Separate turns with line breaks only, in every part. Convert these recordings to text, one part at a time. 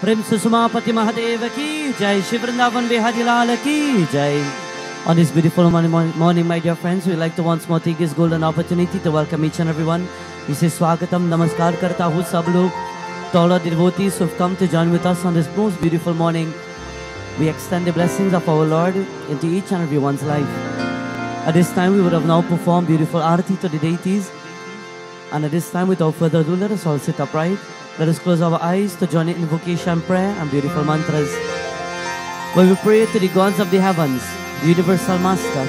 प्रेम से सुमापति महादेव की जय शिव वृंदावन बिहारी लाल की जय On this beautiful morning, morning, my dear friends, we'd like to once more take this golden opportunity to welcome each and everyone. We say Swagatam, Namaskar करता हूँ सब लोग to all our devotees who've come to join with us on this most beautiful morning. We extend the blessings of our Lord into each and everyone's life. At this time, we would have now performed beautiful arati to the deities. And at this time, without further ado, let us all sit upright. Let us close our eyes to join in invocation, prayer, and beautiful mantras. When we pray to the gods of the heavens, the universal master,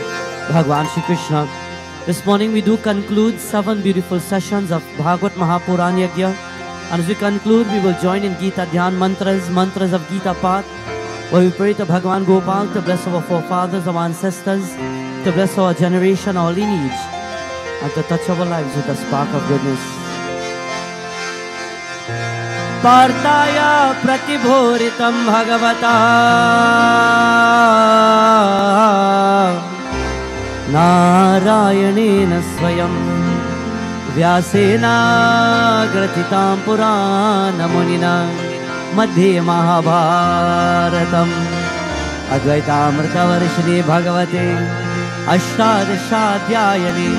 Bhagwan Shri Krishna. This morning we do conclude seven beautiful sessions of Bhagwat Mahapurana Yagya. And as we conclude, we will join in Gita Dhyan mantras, mantras of Gita Path, where we pray to Bhagwan Gopal to bless our forefathers, our ancestors, to bless our generation, our lineage, and to touch our lives with a spark of goodness. वार्ताय प्रतिभोरितं भगवता। नारायणेन स्वयं व्यासेनाग्रथितां पुराणमुनिना मध्ये महाभारतम्। अद्वैतामृतवर्षिणि भगवते अष्टादशाध्यायने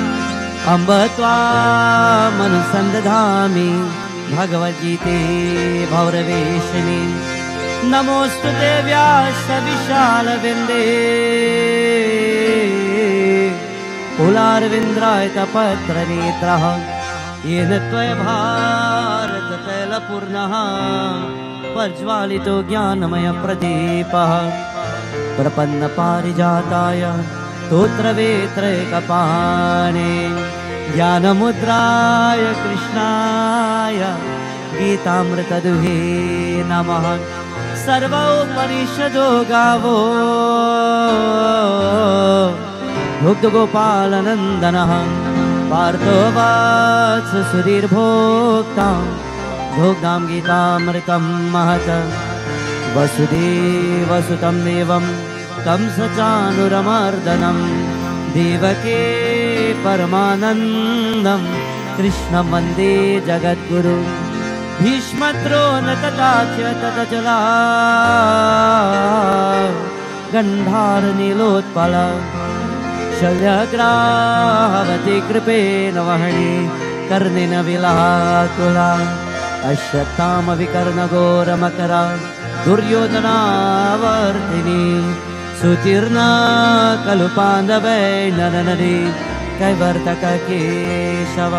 अम्ब त्वामनुसन्दधामि भगवद्गीते भौरवेशिनि नमोऽस्तु देव्याश्च विशालविन्दे कुलारविन्द्राय तपत्रनेत्रः येन त्वया भारततैलपूर्णः। प्रज्वालितो ज्ञानमयप्रदीपः प्रपन्नपारिजाताय स्तोत्रवेत्रैकपाणे ज्ञानमुद्राय कृष्णाय गीतामृतदुहे नमः। सर्वोपनिषदो गावो दुग्धगोपालनन्दनः पार्थो वात्स सुधीर्भोक्तां भोक्तां गीतामृतं महत। वसुदेवसुतं देवं तं स चानुरमर्दनं देवके परमानन्दं कृष्णं वन्दे जगद्गुरु। भीष्मद्रो न तथा च ततजला गन्धारनीलोत्पल। शल्यग्राहवति कृपेण वहणि कर्णेन विलाकुला। अश्वत्थामविकर्णघोरमकरा। दुर्योधनावर्तिनी। सुतीर्णा खलु पाण्डवै नरनरी कैवर्तक केशव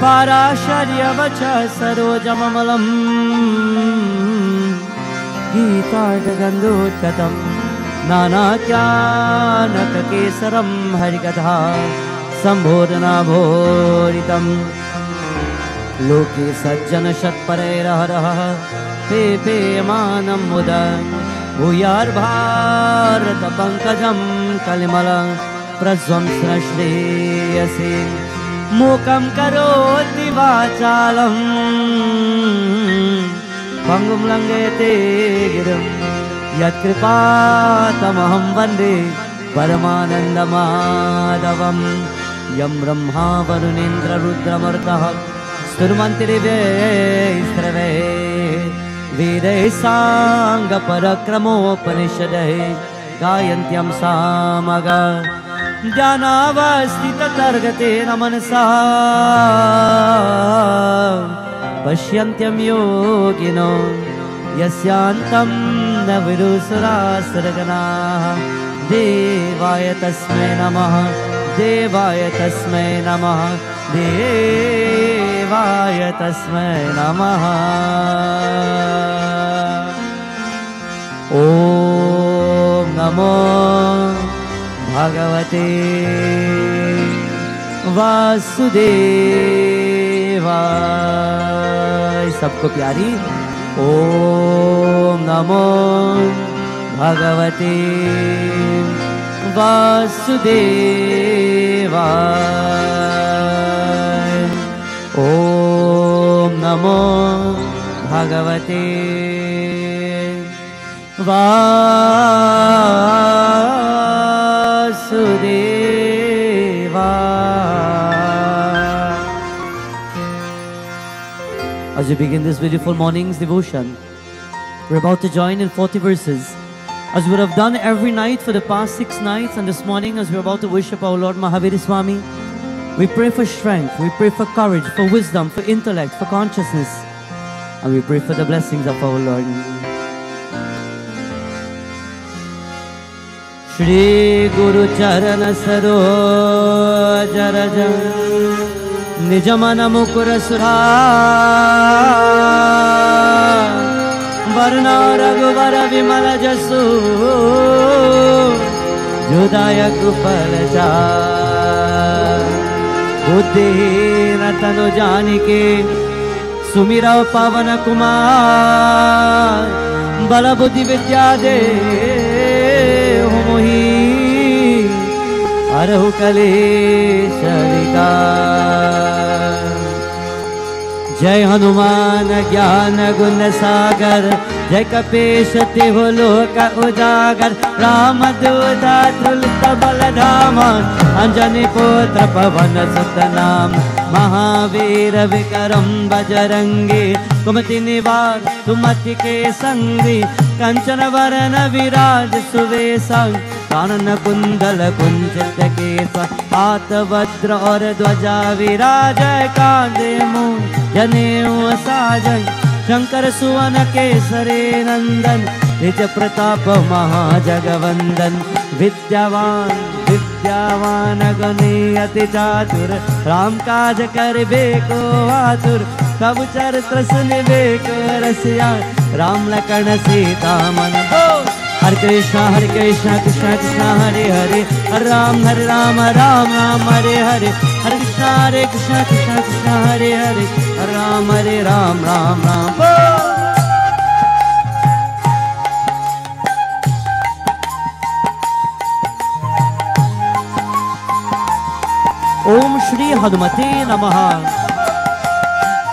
पाराशर्यवच सरोजममलम्। गीताजगन्धोत्कटम् नानाख्यानककेसरं हरिकथा सम्बोधनाभोरितम्। लोके सज्जनषत्परैरहरः पे पेयमानं मुद भूयार्भारतपङ्कजं कलिमल प्रध्वंसश्रेयसे मूकं करोति वाचालम् पङ्गुं लङ्घयते गिरं। यत्कृपातमहं वन्दे परमानन्दमाधवं। यं ब्रह्मा वरुणेन्द्ररुद्रमर्तः स्तुर्मन्त्रिव्यैस्त्रवे वेदैः साङ्गपरक्रमोपनिषदः गायन्त्यं सामग ज्ञानावस्थिततर्गतेन मनसा। पश्यन्त्यं योगिनो यस्यान्तं न विदुसुरासुरगणाः देवाय तस्मै नमः देवाय तस्मै नमः देवाय तस्मै नमः। ॐ नमो भगवते वासुदेवाय। सबको प्यारी। ॐ नमो भगवते वासुदेवाय। ॐ नमो भगवते Vasudeva As we begin this beautiful morning's devotion, We're about to join in 40 verses. As we would have done every night for the past six nights, and this morning, as we're about to worship our Lord Mahaviri Swami, we pray for strength, we pray for courage, for wisdom, for intellect, for consciousness, and we pray for the blessings of our Lord. श्रीगुरुचरण सरो जरज निजमनमुकुरसुरा वर्ण रघुवर विमल जसु जुदायक परजा बुद्धिहीन तनु जानिके सुमिर पवन कुमार बल बुद्धि विद्या दे। जय हनुमान ज्ञान गुण सागर जय कपीश तिहु लोक उजागर। राम दूता तुलत बल धाम अंजनी पुत्र पवन सुत नाम। महावीर विक्रम बजरंगी कुमति निवार सुमति के संगी। कंचन वरन विराज सुवेशा कानन वज्र और ध्वजा विराज कांदे मुंह जनेऊ साजन शंकर सुवन केसरे नंदन निज प्रताप महाजगवंदन। विद्यावान विद्यावान गणे अति चातुर राम काज करबे को आतुर कबु चरित्र सुनबे को रसिया राम लखन सीता मन बोल हरे कृष्णा हरे कृष्णा कृष्णा कृष्णा हरे हरे। हरे राम हरे राम राम राम, हरे हरे। हरे कृष्णा हरे कृष्णा कृष्णा कृष्णा, हरे हरे। हरे राम हरे राम राम राम। ओम श्री हनुमते नमः।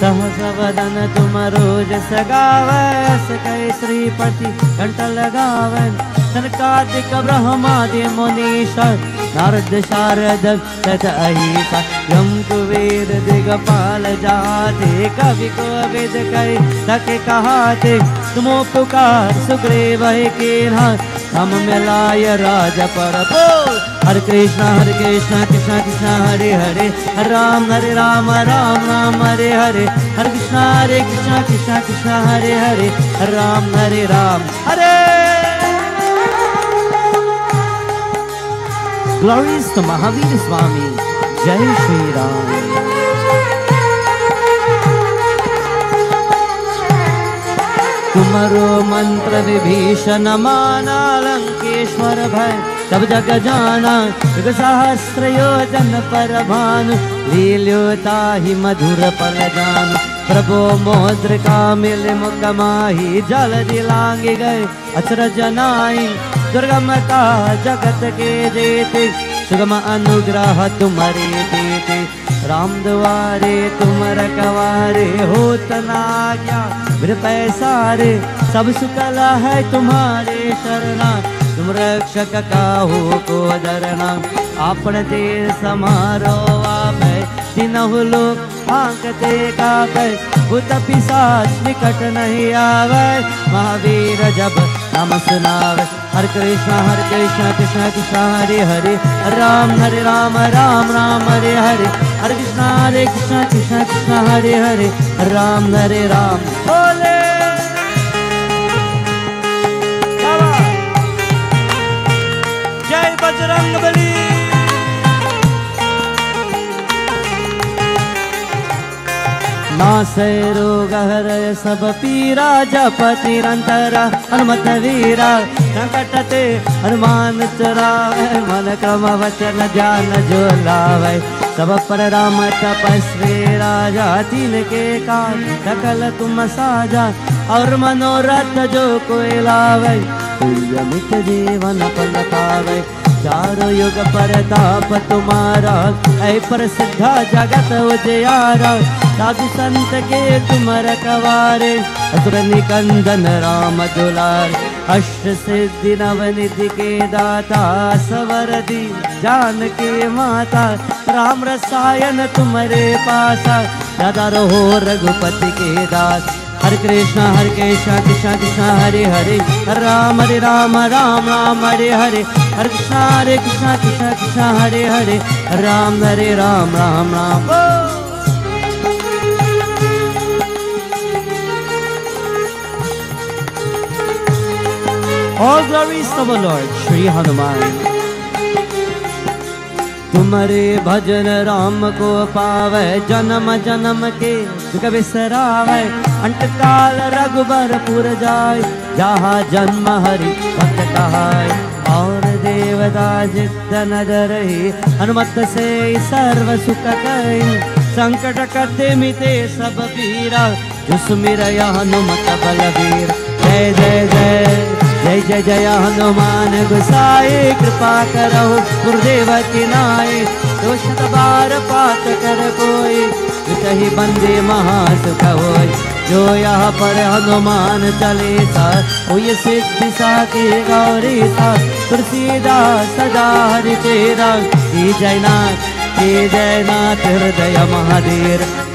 कसवदन सहस वदन तुम रोज सगावस कै श्रीपति कंठ लगावन सनकादिक ब्रह्मादि मुनीश नारद शारद तथ अहिसा यम कुबेर दिगपाल जाते कवि को विद कै सके कहाते तुमो पुकार सुग्रीव के हम मिलाय राज पर हरे कृष्णा हरे कृष्णा कृष्णा कृष्णा, हरे हरे। हरे राम हरे राम राम राम, हरे हरे। हरे कृष्णा हरे कृष्णा कृष्णा कृष्णा, हरे हरे। हरे राम हरे राम, हरे। To Mahavir Swami. Jai Shri Ram. तुमरो मंत्र विभीषण माना लंकेश्वर भय सब जग जाना युग सहस्त्र योजन पर भानु ही मधुर पल जान प्रभो मोद्रिका मिल मुख माही, जल दिलांग गए, अचरज नाई। दुर्गम का जगत के जेते सुगम अनुग्रह तुम्हारे देते। राम द्वारे तुम रखवारे हो तनाज्ञा मेरे पैसारे, सब सुकला है तुम्हारे शरणा। तुम रक्षक का हो को डरना आपण देर समारो आप तीनहु लोग आंकते का भूत पिशाच निकट नहीं आवे महावीर जब नाम सुनावे हरे कृष्णा हरे कृष्णा कृष्णा कृष्णा हरे हरे राम हरे राम राम राम हरे हरे हरे कृष्णा हरे कृष्णा कृष्णा कृष्णा हरे हरे राम हरे राम बजरंग बली नासै रोग हरय सब पीरा, जपति रंतर हनुमत वीरा संकटते हनुमान चरावे, मन क्रम वचन ध्यान जो लावे। सब पर राम तपस्वी राजा तीन के काज सकल तुम साजा, और मनोरथ जो कोई लावे। तुल्य मित जीवन फल पावे। चारों युग परताप तुम्हारा, ऐ प्रसिद्ध जगत उजियारा। साधु संत के तुम रखवारे असुर निकंदन राम दुलार। अष्ट सिद्धि नवनिधि के दाता सवर दी जान के माता। राम रसायन तुम्हारे पासा, दादा रहो रघुपति के दास। हरे कृष्ण हरे कृष्ण कृष्ण कृष्ण हरे हरे राम हरे राम राम राम हरे हरे हरे कृष्ण हरे कृष्ण कृष्ण कृष्ण हरे हरे राम हरे Ram Ram Ram! All glories to the Lord, Shri Hanuman. तुम्हारे भजन राम को पावे जन्म जन्म के बिसरावे रघुबर पुर जाय, जहाँ जन्म हरि भक्त कहाय। और देवता नज़र ही, हनुमत से सर्व सुख कई संकट कटे मिटे सब पीरा, जुसमिर हनुमत बलवीर जय जय जय जय जय जय, हनुमान गुसाए कृपा करो गुरुदेव की नाय दोषत बार पात कर कोई ही बंदे महासुख हो जो यहाँ पर हनुमान चले सा ये सिद्धि गौरी था प्रसिदा सदा हरि तेरा जय जयनाथ जय जयनाथ हृदय महादेव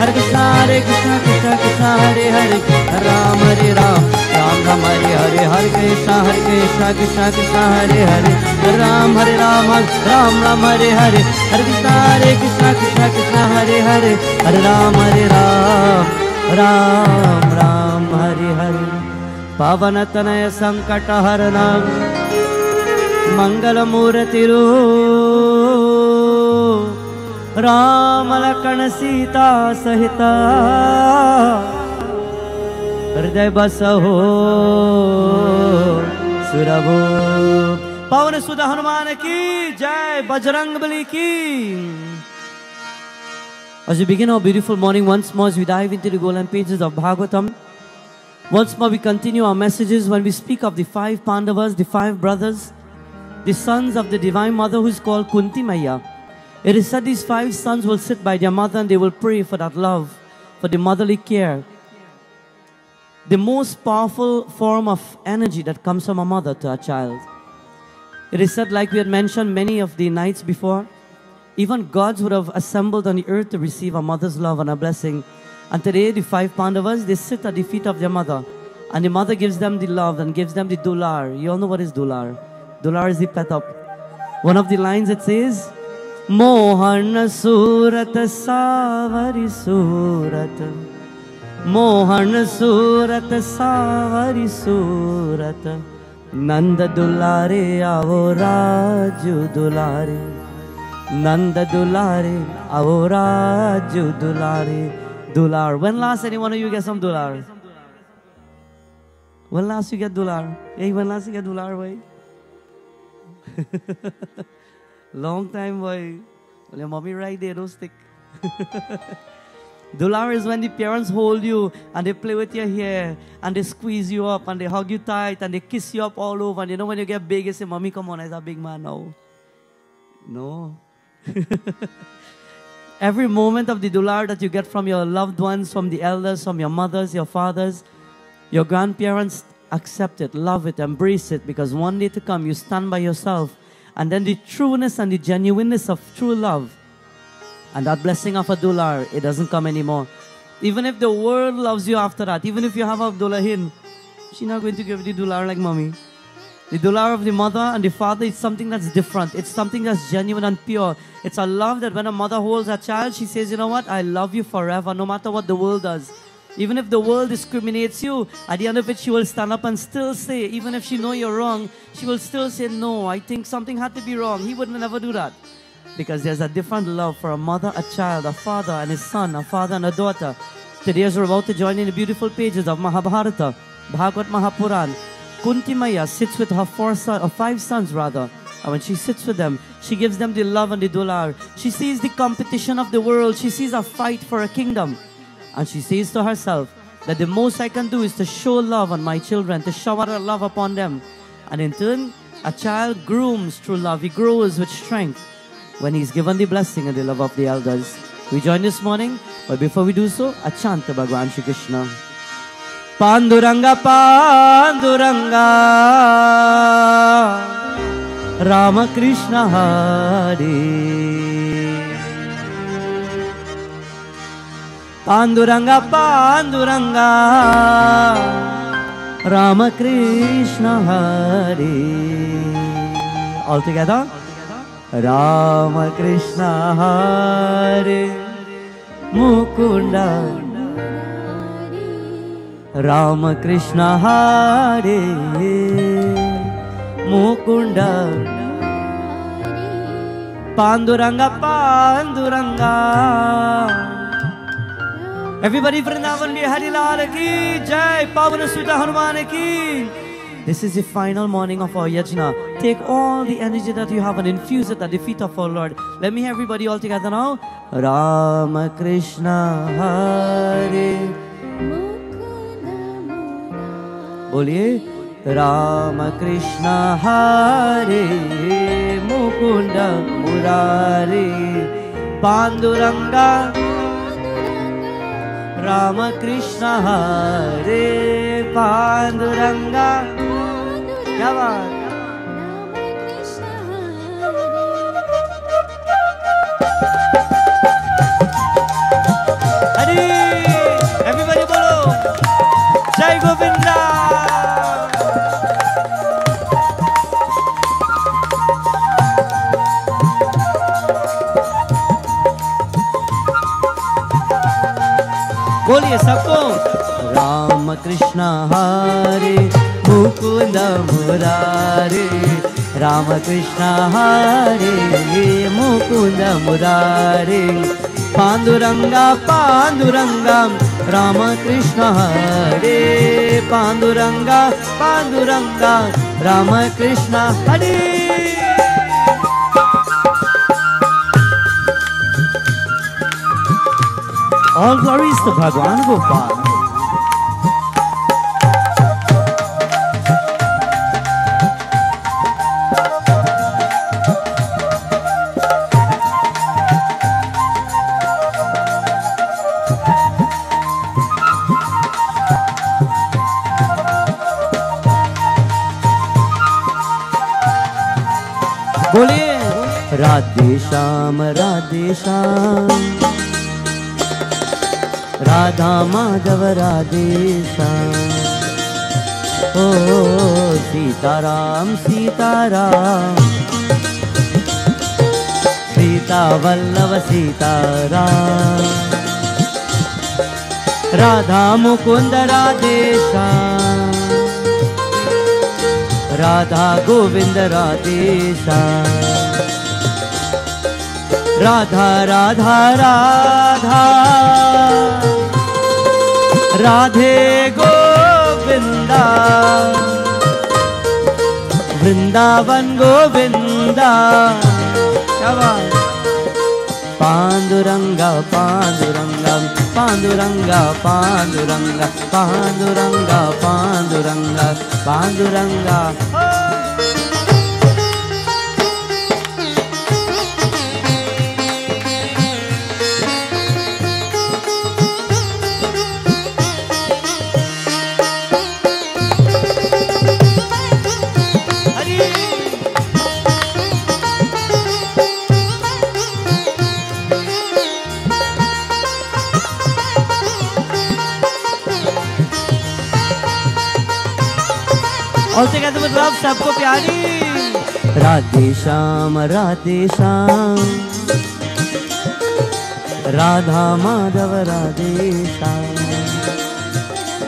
हरे कृष्ण हरे कृष्ण कृष्ण कृष्ण हरे हरे हरे राम हरे राम। राम राम, हरे हरे हरे कृष्ण हरे कृष्ण कृष्ण कृष्ण, हरे हरे। हरे, राम हरे राम राम राम हरे हरे। हरे कृष्ण हरे कृष्ण कृष्ण कृष्ण, हरे हरे। हरे राम हरे, राम। राम राम, हरे हरे। पवन तनय संकट हरण मंगल मूर्तिरू राम लखन सीता सहित हृदय बस हो सुरभो पवन सुध हनुमान की जय बजरंग बली की As we begin our beautiful morning once more, as we dive into the golden pages of Bhagavatam, once more we continue our messages when we speak of the five Pandavas, the five brothers, the sons of the Divine Mother who is called Kunti Maya. It is said these five sons will sit by their mother and they will pray for that love, for the motherly care. The most powerful form of energy that comes from a mother to a child. It is said, like we had mentioned many of the nights before, even gods would have assembled on the earth to receive a mother's love and a blessing. And today, the five Pandavas, they sit at the feet of their mother. And the mother gives them the love and gives them the dular. You all know what is dular? Dular is the pet up. One of the lines it says, Mohan Surat Savari Surat. Mohan Surat Savari Surat. Nand Dulare Avo Raju Dulare. Nand Dulare Avo Raju Dulare. Dular. When last any one of you get some dular? When last you get dular? Hey, when last you get dular, boy? Long time, boy. Well, your mommy right there, eh, don't stick. Dular is when the parents hold you and they play with your hair and they squeeze you up and they hug you tight and they kiss you up all over. And you know when you get big, you say, Mommy, come on, I'm a big man now. No. Every moment of the dular that you get from your loved ones, from the elders, from your mothers, your fathers, your grandparents, accept it, love it, embrace it, because one day to come you stand by yourself. And then the trueness and the genuineness of true love and that blessing of a dular, it doesn't come anymore. Even if the world loves you after that, even if you have Abdullah Hin, she's not going to give the dular like mommy. The dular of the mother and the father is something that's different. It's something that's genuine and pure. It's a love that when a mother holds her child, she says, you know what? I love you forever, no matter what the world does. Even if the world discriminates you, at the end of it, she will stand up and still say, even if she know you're wrong, she will still say, no, I think something had to be wrong. He would never do that. Because there's a different love for a mother, a child, a father and his son, a father and a daughter. Today as we're about to join in the beautiful pages of Mahabharata, Bhagwat Mahapuran, Kunti Maya sits with her four son, or five sons rather. And when she sits with them, she gives them the love and the dular. She sees the competition of the world. She sees a fight for a kingdom. And she says to herself that the most I can do is to show love on my children, to shower love upon them. And in turn, a child grooms through love. He grows with strength when he's given the blessing and the love of the elders. We join this morning, but before we do so, a chant to Bhagwan Shri Krishna. Panduranga, Panduranga, Ramakrishna Hare. Panduranga Ram Krishna Hari. औ Ram Krishna Ram Krishna Hari. मूकुण्ड Panduranga Everybody Vrindavan Bihari Lal ki Jai Pavana Sutta Hanuman ki This is the final morning of our yajna. Take all the energy that you have and infuse it at the feet of our Lord. Let me hear everybody all together now. Rama Krishna Hare. Boliye. Rama Krishna Hare. Mukunda Murari. Panduranga. Ramakrishna रामकृष्णः देपानुरङ्ग बोलिए सबको। राम कृष्ण हरे मुकुंद मुरारे राम कृष्ण हरे मुकुंद मुरारे पांडुरंगा पांडुरंगा राम कृष्ण हरे। पांडुरंगा पांडुरंगा राम कृष्ण हरे। All glories to Bhagwan Gopal. बोलिए राधे श्याम राधे श्याम राधा माधव राधेशा। ओ Sitaram Sitaram. Sita Sitaram. Radha Mukund राधेशा। Radha Govind राधेशा। Radha Radha Radha. Radhe Govinda. Vrindavan Govinda. Panduranga Panduranga Panduranga Panduranga Panduranga Panduranga Panduranga. All together with love, सबको प्यारी। राधे श्याम राधे श्याम। राधा माधव राधे श्याम।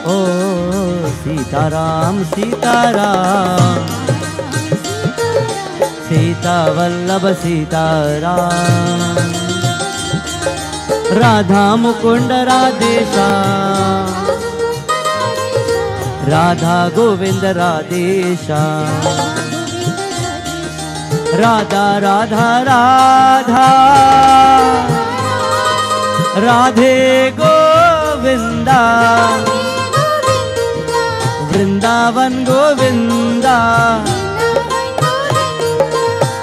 ओ सीताराम सीताराम। सीता वल्लभ सीताराम। राधा मुकुंड राधे श्याम। राधा गोविंद राधेशा। राधा राधा राधा। राधे गोविंदा। वृंदावन गोविंदा।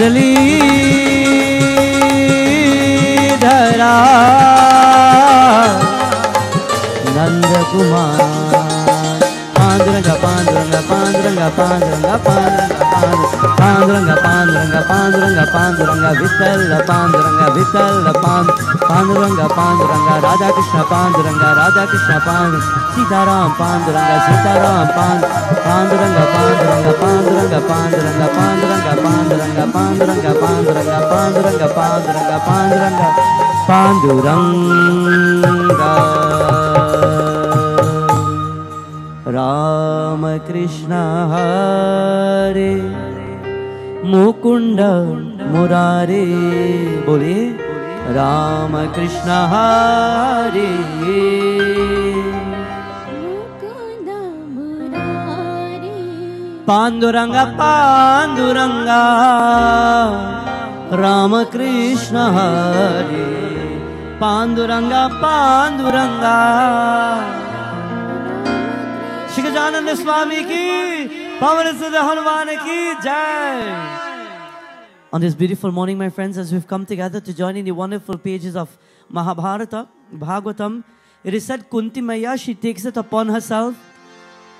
मुरली धरा। नंद कुमार पांडुरंग पांडुरंग पांडुरंग पांडुरंग पांडुरंग पांडुरंगा पांडुरंगा पांडुरंगा विठल पांडुरंगा विठल पांड पांडुरंगा पांडुरंगा राधा कृष्ण पांडुरंगा राधा कृष्ण पांड सीताराम पांडुरंगा सीताराम पांड पांडुरंगा पांडुरंगा पांडुरंगा पांडुरंगा पांडुरंगा पांडुरंगा पांडुरंगा पांडुरंगा पांडुरंगा पांडुरंगा पांडुरंगा पांडुरंगा राम कृष्ण हरे मुकुंड मुरारे बोले राम कृष्ण हरे पांडुरंगा पांडुरंगा राम कृष्ण हरे। पांडुरंगा पांडुरंगा। श्री गजानंद स्वामी की Hanuman Ki Jai. On this beautiful morning, my friends, as we've come together to join in the wonderful pages of Mahabharata, Bhagavatam, it is said Kunti Maya, she takes it upon herself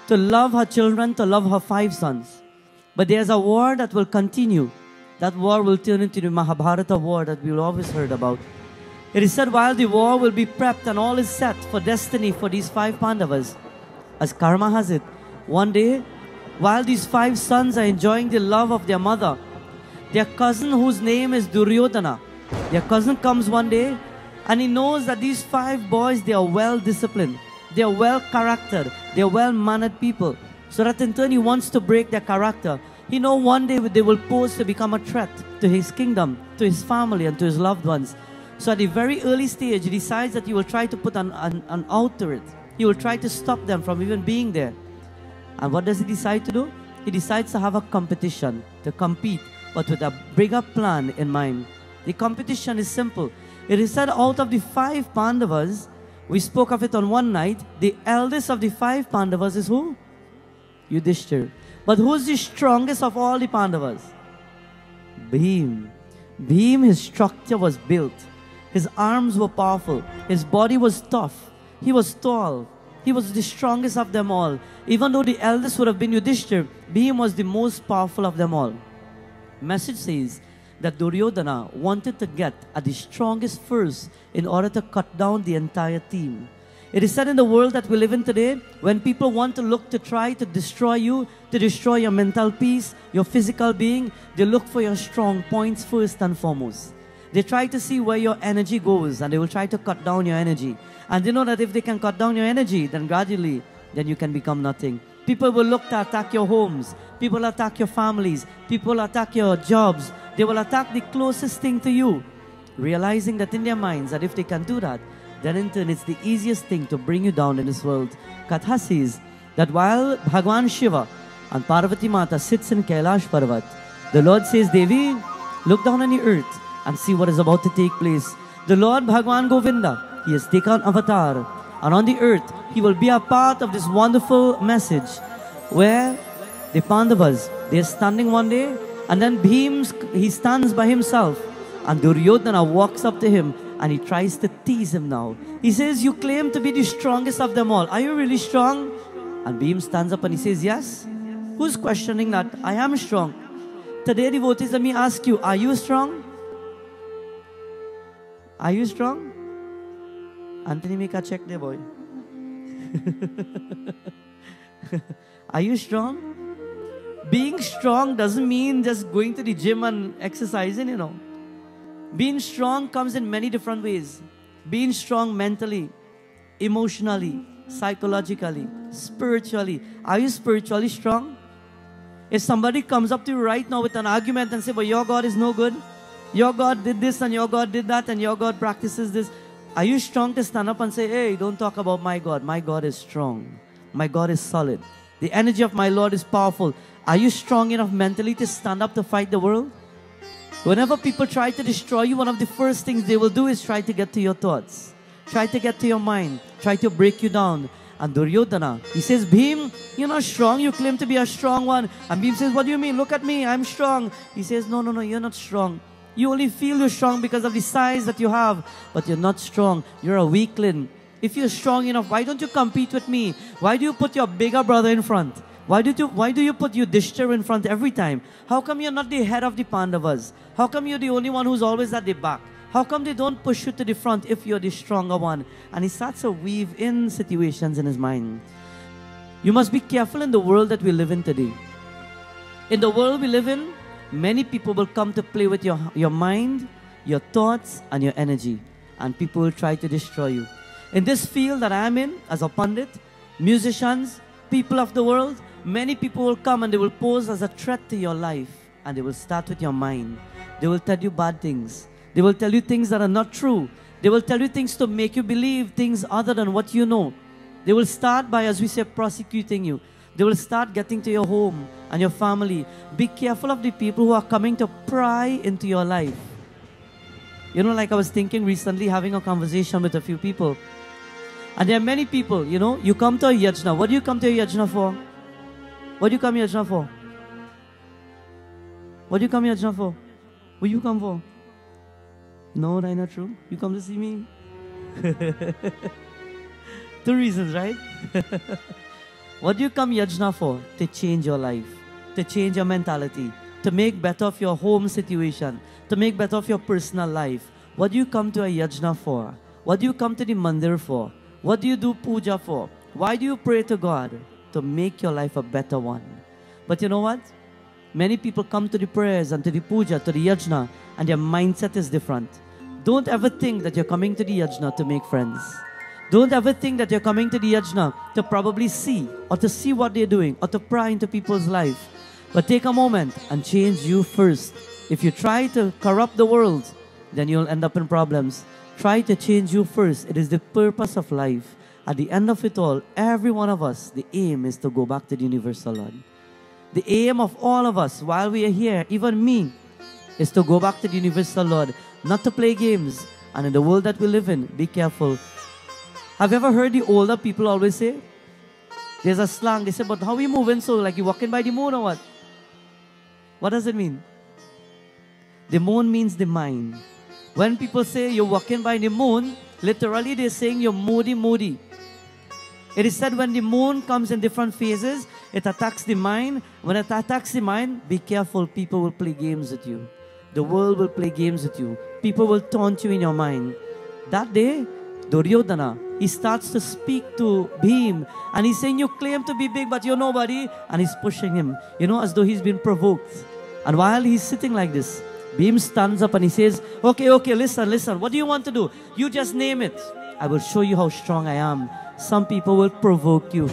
to love her children, to love her five sons. But there's a war that will continue. That war will turn into the Mahabharata war that we've always heard about. It is said while the war will be prepped and all is set for destiny for these five Pandavas, as karma has it, one day while these five sons are enjoying the love of their mother, their cousin, whose name is Duryodhana, their cousin comes one day and he knows that these five boys they are well disciplined, they are well charactered, they are well mannered people. So that in turn he wants to break their character. He know one day they will pose to become a threat to his kingdom, to his family, and to his loved ones. So at the very early stage, he decides that he will try to put an, an, an out to it. He will try to stop them from even being there. And what does he decide to do? He decides to have a competition, to compete, but with a bigger plan in mind. The competition is simple. It is said out of the five Pandavas, we spoke of it on one night, the eldest of the five Pandavas is who? Yudhishthir. But who's the strongest of all the Pandavas? Bhim. Bhim, his structure was built. His arms were powerful. His body was tough. He was tall. He was the strongest of them all. Even though the eldest would have been Yudhishthir, Bhim was the most powerful of them all. Message says that Duryodhana wanted to get at the strongest first in order to cut down the entire team. It is said in the world that we live in today, when people want to look to try to destroy you, to destroy your mental peace, your physical being, they look for your strong points first and foremost. They try to see where your energy goes and they will try to cut down your energy. And they know that if they can cut down your energy, then gradually, then you can become nothing. People will look to attack your homes. People attack your families. People attack your jobs. They will attack the closest thing to you, realizing that in their minds that if they can do that, then in turn it's the easiest thing to bring you down in this world. Katha says that while Bhagwan Shiva and Parvati Mata sits in Kailash Parvat, the Lord says, Devi, look down on the earth and see what is about to take place. The Lord Bhagwan Govinda, he has taken avatar, and on the earth, he will be a part of this wonderful message where the Pandavas, they're standing one day, and then Bhim, he stands by himself, and Duryodhana walks up to him and he tries to tease him now. He says, You claim to be the strongest of them all. Are you really strong? And Bhim stands up and he says, Yes. Who's questioning that? I am strong. Today, devotees, let me ask you, are you strong? Are you strong? Anthony, make a check there, boy. are you strong? Being strong doesn't mean just going to the gym and exercising, you know. Being strong comes in many different ways. Being strong mentally, emotionally, psychologically, spiritually. Are you spiritually strong? If somebody comes up to you right now with an argument and say, "Well, your God is no good. Your God did this and your God did that and your God practices this," are you strong to stand up and say, "Hey, don't talk about my God. My God is strong. My God is solid. The energy of my Lord is powerful." Are you strong enough mentally to stand up to fight the world? Whenever people try to destroy you, one of the first things they will do is try to get to your thoughts, try to get to your mind, try to break you down. And Duryodhana, he says, Bhim, you're not strong. You claim to be a strong one. And Bhim says, What do you mean? Look at me. I'm strong. He says, No, no, no, you're not strong. You only feel you're strong because of the size that you have, but you're not strong. You're a weakling. If you're strong enough, why don't you compete with me? Why do you put your bigger brother in front? Why, did you, why do you put your Yudhishthir in front every time? How come you're not the head of the Pandavas? How come you're the only one who's always at the back? How come they don't push you to the front if you're the stronger one? And he starts to weave in situations in his mind. You must be careful in the world that we live in today. In the world we live in, many people will come to play with your, your mind, your thoughts, and your energy. And people will try to destroy you. In this field that I'm in, as a pundit, musicians, people of the world, many people will come and they will pose as a threat to your life. And they will start with your mind. They will tell you bad things. They will tell you things that are not true. They will tell you things to make you believe things other than what you know. They will start by, as we say, prosecuting you. They will start getting to your home and your family. Be careful of the people who are coming to pry into your life. You know, like I was thinking recently, having a conversation with a few people. And there are many people, you know, you come to a yajna. What do you come to a yajna for? What do you come yajna for? What do you come yajna for? What do you come for? No, that's not true. You come to see me. Two reasons, right? what do you come yajna for? To change your life, to change your mentality, to make better of your home situation, to make better of your personal life. What do you come to a yajna for? What do you come to the mandir for? What do you do puja for? Why do you pray to God? To make your life a better one. But you know what? Many people come to the prayers and to the puja, to the yajna, and their mindset is different. Don't ever think that you're coming to the yajna to make friends. Don't ever think that you're coming to the yajna to probably see or to see what they're doing or to pry into people's life. But take a moment and change you first. If you try to corrupt the world, then you'll end up in problems. Try to change you first. It is the purpose of life. At the end of it all, every one of us, the aim is to go back to the universal Lord. The aim of all of us while we are here, even me, is to go back to the universal Lord, not to play games. And in the world that we live in, be careful. Have you ever heard the older people always say? There's a slang. They say, but how are you moving so? Like you walking by the moon or what? What does it mean? The moon means the mind. When people say you're walking by the moon, literally they're saying you're moody, moody. It is said when the moon comes in different phases, it attacks the mind. When it attacks the mind, be careful. People will play games with you. The world will play games with you. People will taunt you in your mind. That day, Duryodhana, he starts to speak to Bhim and he's saying, You claim to be big, but you're nobody. And he's pushing him, you know, as though he's been provoked. And while he's sitting like this, Bhim stands up and he says, Okay, okay, listen, listen. What do you want to do? You just name it. I will show you how strong I am. Some people will provoke you.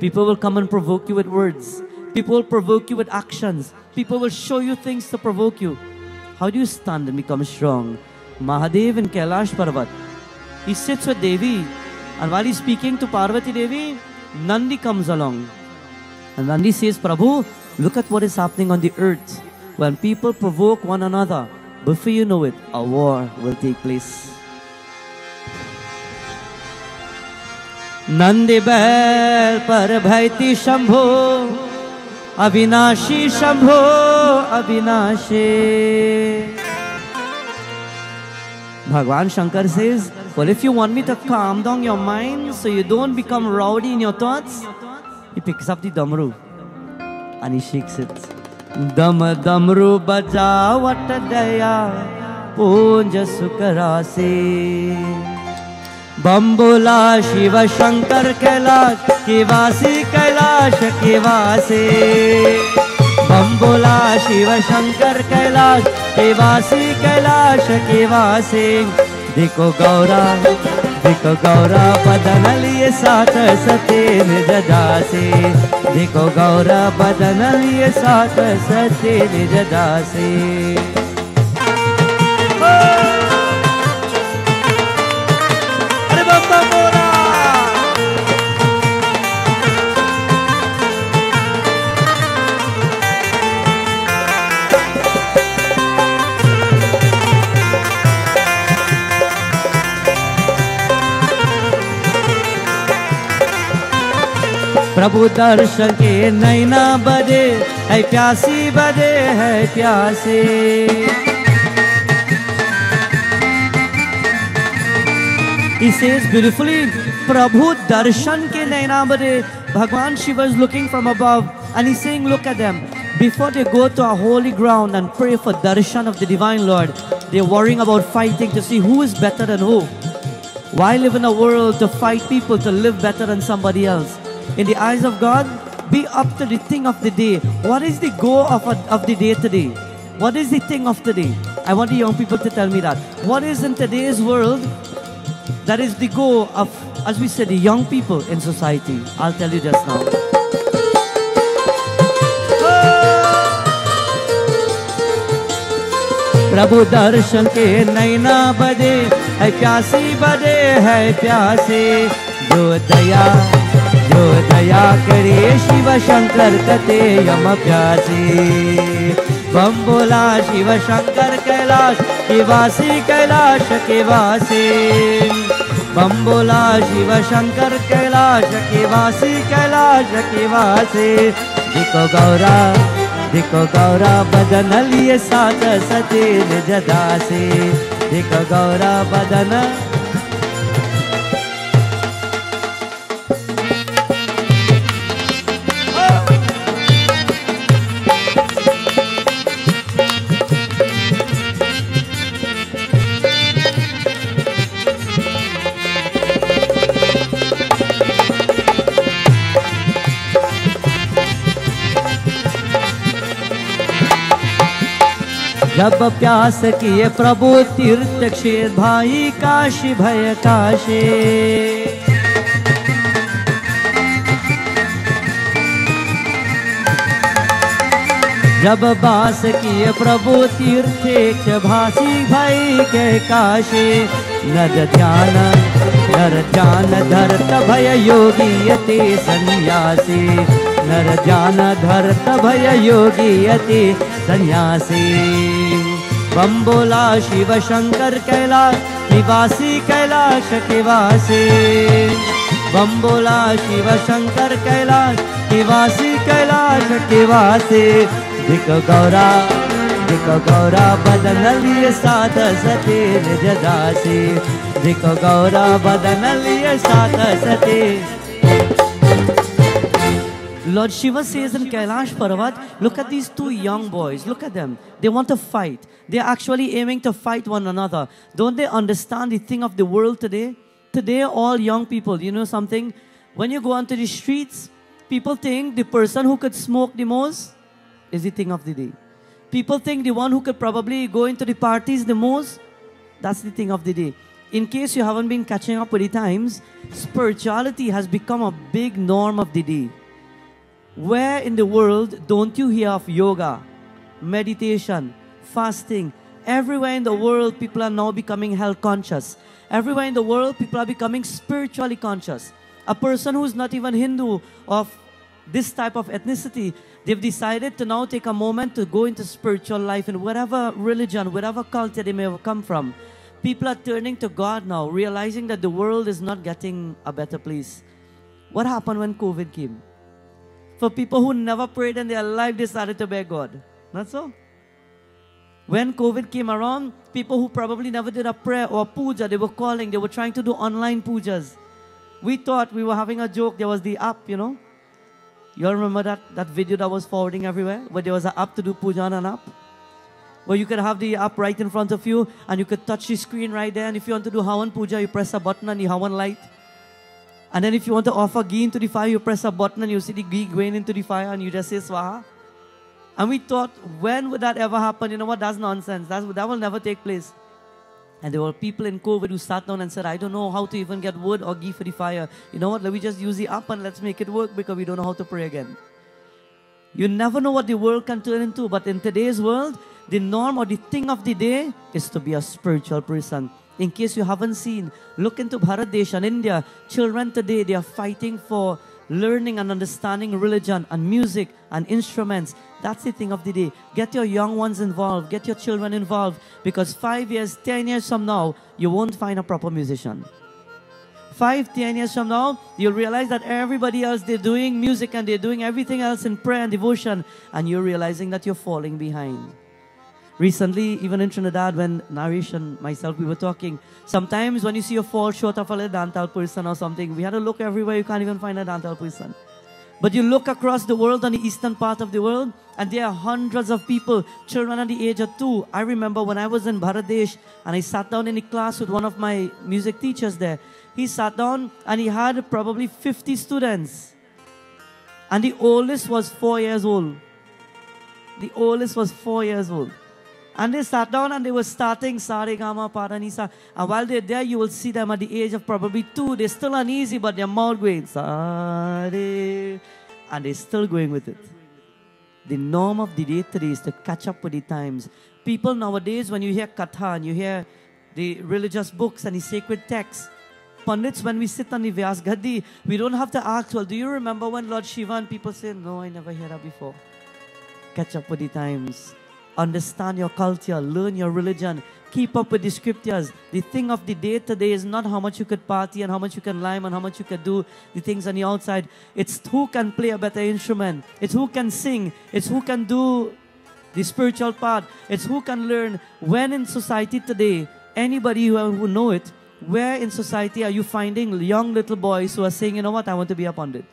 People will come and provoke you with words. People will provoke you with actions. People will show you things to provoke you. How do you stand and become strong? Mahadev in Kailash Parvat. He sits with Devi. And while he's speaking to Parvati Devi, Nandi comes along. And Nandi says, Prabhu, look at what is happening on the earth. When people provoke one another, before you know it, a war will take place. Nandi बैल पर भैती शंभो अविनाशी शंभो अविनाशी Bhagwan Shankar says, Well, if you want me to calm down your mind so you don't become rowdy in your thoughts, he picks up the damru and he shakes it. Dam damru bajavat daya punja sukarasi Bambula Shiva Shankar Kailash Kivasi Kailash Kivasi वासे बम्बुला शिव शंकर कैलाश के वासी कैलाश के वासे देखो गौरा देखो गौरा बदन लिए सते निज दासे देखो गौरा बदन लिए सते निज दासे अरे बाबा प्रभु दर्शन के नैना बजे है प्यासी बजे है प्यासे He says beautifully, Prabhu darshan ke naina bade. Bhagwan Shiva is looking from above and he's saying, look at them. Before they go to a holy ground and pray for darshan of the divine Lord, they're worrying about fighting to see who is better than who. Why live in a world to fight people to live better than somebody else? In the eyes of God, be up to the thing of the day. What is the goal of, a, of the day today? What is the thing of today? I want the young people to tell me that. What is in today's world that is the goal of, as we said, the young people in society. I'll tell you just now. प्रभु दर्शन के नैना बदे है प्यासी बदे है प्यासे जो दया जो दया करे शिव यम प्यासे बम बोला शिव शंकर कैलाश के वासी कैलाश के वासे। बम बोला शिव शंकर कैलाश के वासी कैलाश के वासे। दिको गौरा दिको गौरा सात सते निज दासे दिको गौरा बदन जब प्यास किए प्रभु तीर्थ क्षेत्र भाई काशी भय काशे। जब बास किए प्रभु तीर्थ भासी भई के काशे। नर ध्यान नर ध्यान धरत भय योगी यति सन्यासी। नर ध्यान धरत भय योगी यति सन्यासी बम बोला शिव शंकर कैलाश निवासी कैलाश के वासी बम बोला शिव शंकर कैलाश निवासी कैलाश के वासी धिक गौरा धिक गौरा बदन लिए साथ सते दासी। धिक गौरा बदन लिए साथ सते Lord Shiva says in Kailash Parvat, look at these two young boys. Look at them. They want to fight. They're actually aiming to fight one another. Don't they understand the thing of the world today? Today, all young people, you know something? When you go onto the streets, people think the person who could smoke the most is the thing of the day. People think the one who could probably go into the parties the most, that's the thing of the day. In case you haven't been catching up with the times, spirituality has become a big norm of the day. Where in the world don't you hear of yoga, meditation, fasting? Everywhere in the world, people are now becoming health conscious. Everywhere in the world, people are becoming spiritually conscious. A person who's not even Hindu of this type of ethnicity, they've decided to now take a moment to go into spiritual life in whatever religion, whatever culture they may have come from. People are turning to God now, realizing that the world is not getting a better place. What happened when COVID came? For people who never prayed in their life, started to beg God. Not so? When COVID came around, people who probably never did a prayer or a puja, they were calling, they were trying to do online pujas. We thought we were having a joke. There was the app, you know. You all remember that, that video that was forwarding everywhere? Where there was an app to do puja on an app? Where you could have the app right in front of you and you could touch the screen right there. And if you want to do Hawan Puja, you press a button and the Hawan light. And then if you want to offer ghee into the fire, you press a button and you see the ghee going into the fire and you just say Swaha. And we thought, when would that ever happen? You know what? That's nonsense. That's, that will never take place. And there were people in COVID who sat down and said, I don't know how to even get wood or ghee for the fire. You know what? Let me just use the app and let's make it work because we don't know how to pray again. You never know what the world can turn into, but in today's world, the norm or the thing of the day is to be a spiritual person. In case you haven't seen, look into Bharat and India. Children today, they are fighting for learning and understanding religion and music and instruments. That's the thing of the day. Get your young ones involved, get your children involved, because five years, ten years from now, you won't find a proper musician. Five, ten years from now, you'll realize that everybody else, they're doing music and they're doing everything else in prayer and devotion, and you're realizing that you're falling behind. Recently, even in Trinidad, when Naresh and myself, we were talking, sometimes when you see a fall short of a dantal person or something, we had to look everywhere, you can't even find a dantal person. But you look across the world, on the eastern part of the world, and there are hundreds of people, children at the age of two. I remember when I was in Bangladesh and I sat down in a class with one of my music teachers there. He sat down and he had probably 50 students. And the oldest was four years old. The oldest was four years old. And they sat down and they were starting Sare Gama Padanisa. And while they're there, you will see them at the age of probably two. They're still uneasy, but their mouth going Sare. And they're still going with it. The norm of the day today is to catch up with the times. People nowadays, when you hear katha and you hear the religious books and the sacred texts, Pandits, when we sit on the Vyas Gaddi, we don't have to ask, well, do you remember when Lord Shiva and people say, no, I never heard that before. Catch up with the times understand your culture, learn your religion, keep up with the scriptures. The thing of the day today is not how much you could party and how much you can lime and how much you can do the things on the outside. It's who can play a better instrument. It's who can sing. It's who can do the spiritual part. It's who can learn. When in society today, anybody who, who know it, where in society are you finding young little boys who are saying, you know what, I want to be a pundit?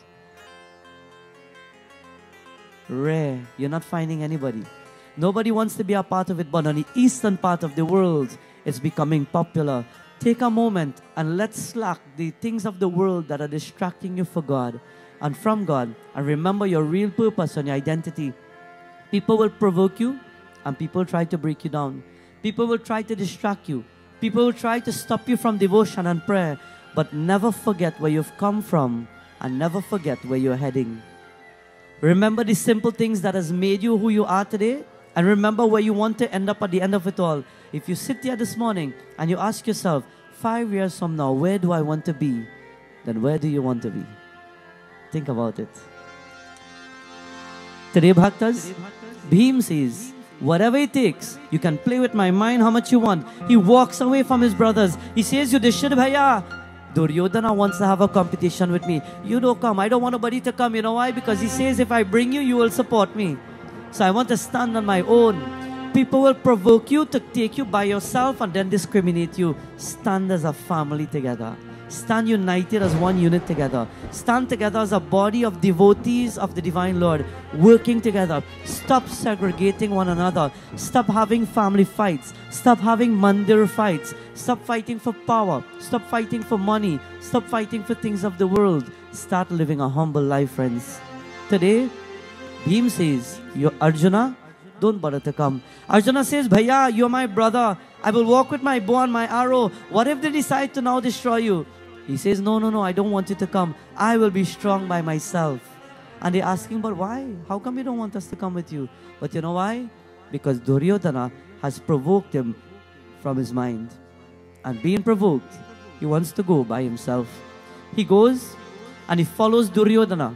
Rare. You're not finding anybody. Nobody wants to be a part of it, but on the eastern part of the world, it's becoming popular. Take a moment and let's slack the things of the world that are distracting you for God and from God. And remember your real purpose and your identity. People will provoke you and people try to break you down. People will try to distract you. People will try to stop you from devotion and prayer. But never forget where you've come from and never forget where you're heading. Remember the simple things that has made you who you are today and remember where you want to end up at the end of it all. If you sit here this morning and you ask yourself, five years from now, where do I want to be? Then where do you want to be? Think about it. Today, Bhaktas, Bhim says, whatever it takes, you can play with my mind how much you want. He walks away from his brothers. He says, you Yudhishthir Bhaiya, Duryodhana wants to have a competition with me. You don't come. I don't want nobody to come. You know why? Because he says, if I bring you, you will support me. So I want to stand on my own. People will provoke you to take you by yourself and then discriminate you. Stand as a family together. Stand united as one unit together. Stand together as a body of devotees of the Divine Lord, working together. Stop segregating one another. Stop having family fights. Stop having mandir fights. Stop fighting for power. Stop fighting for money. Stop fighting for things of the world. Start living a humble life, friends. Today, Bhim says, you Arjuna, don't bother to come. Arjuna says, Bhaiya, you're my brother. I will walk with my bow and my arrow. What if they decide to now destroy you? He says, No, no, no, I don't want you to come. I will be strong by myself. And they ask him, But why? How come you don't want us to come with you? But you know why? Because Duryodhana has provoked him from his mind. And being provoked, he wants to go by himself. He goes and he follows Duryodhana.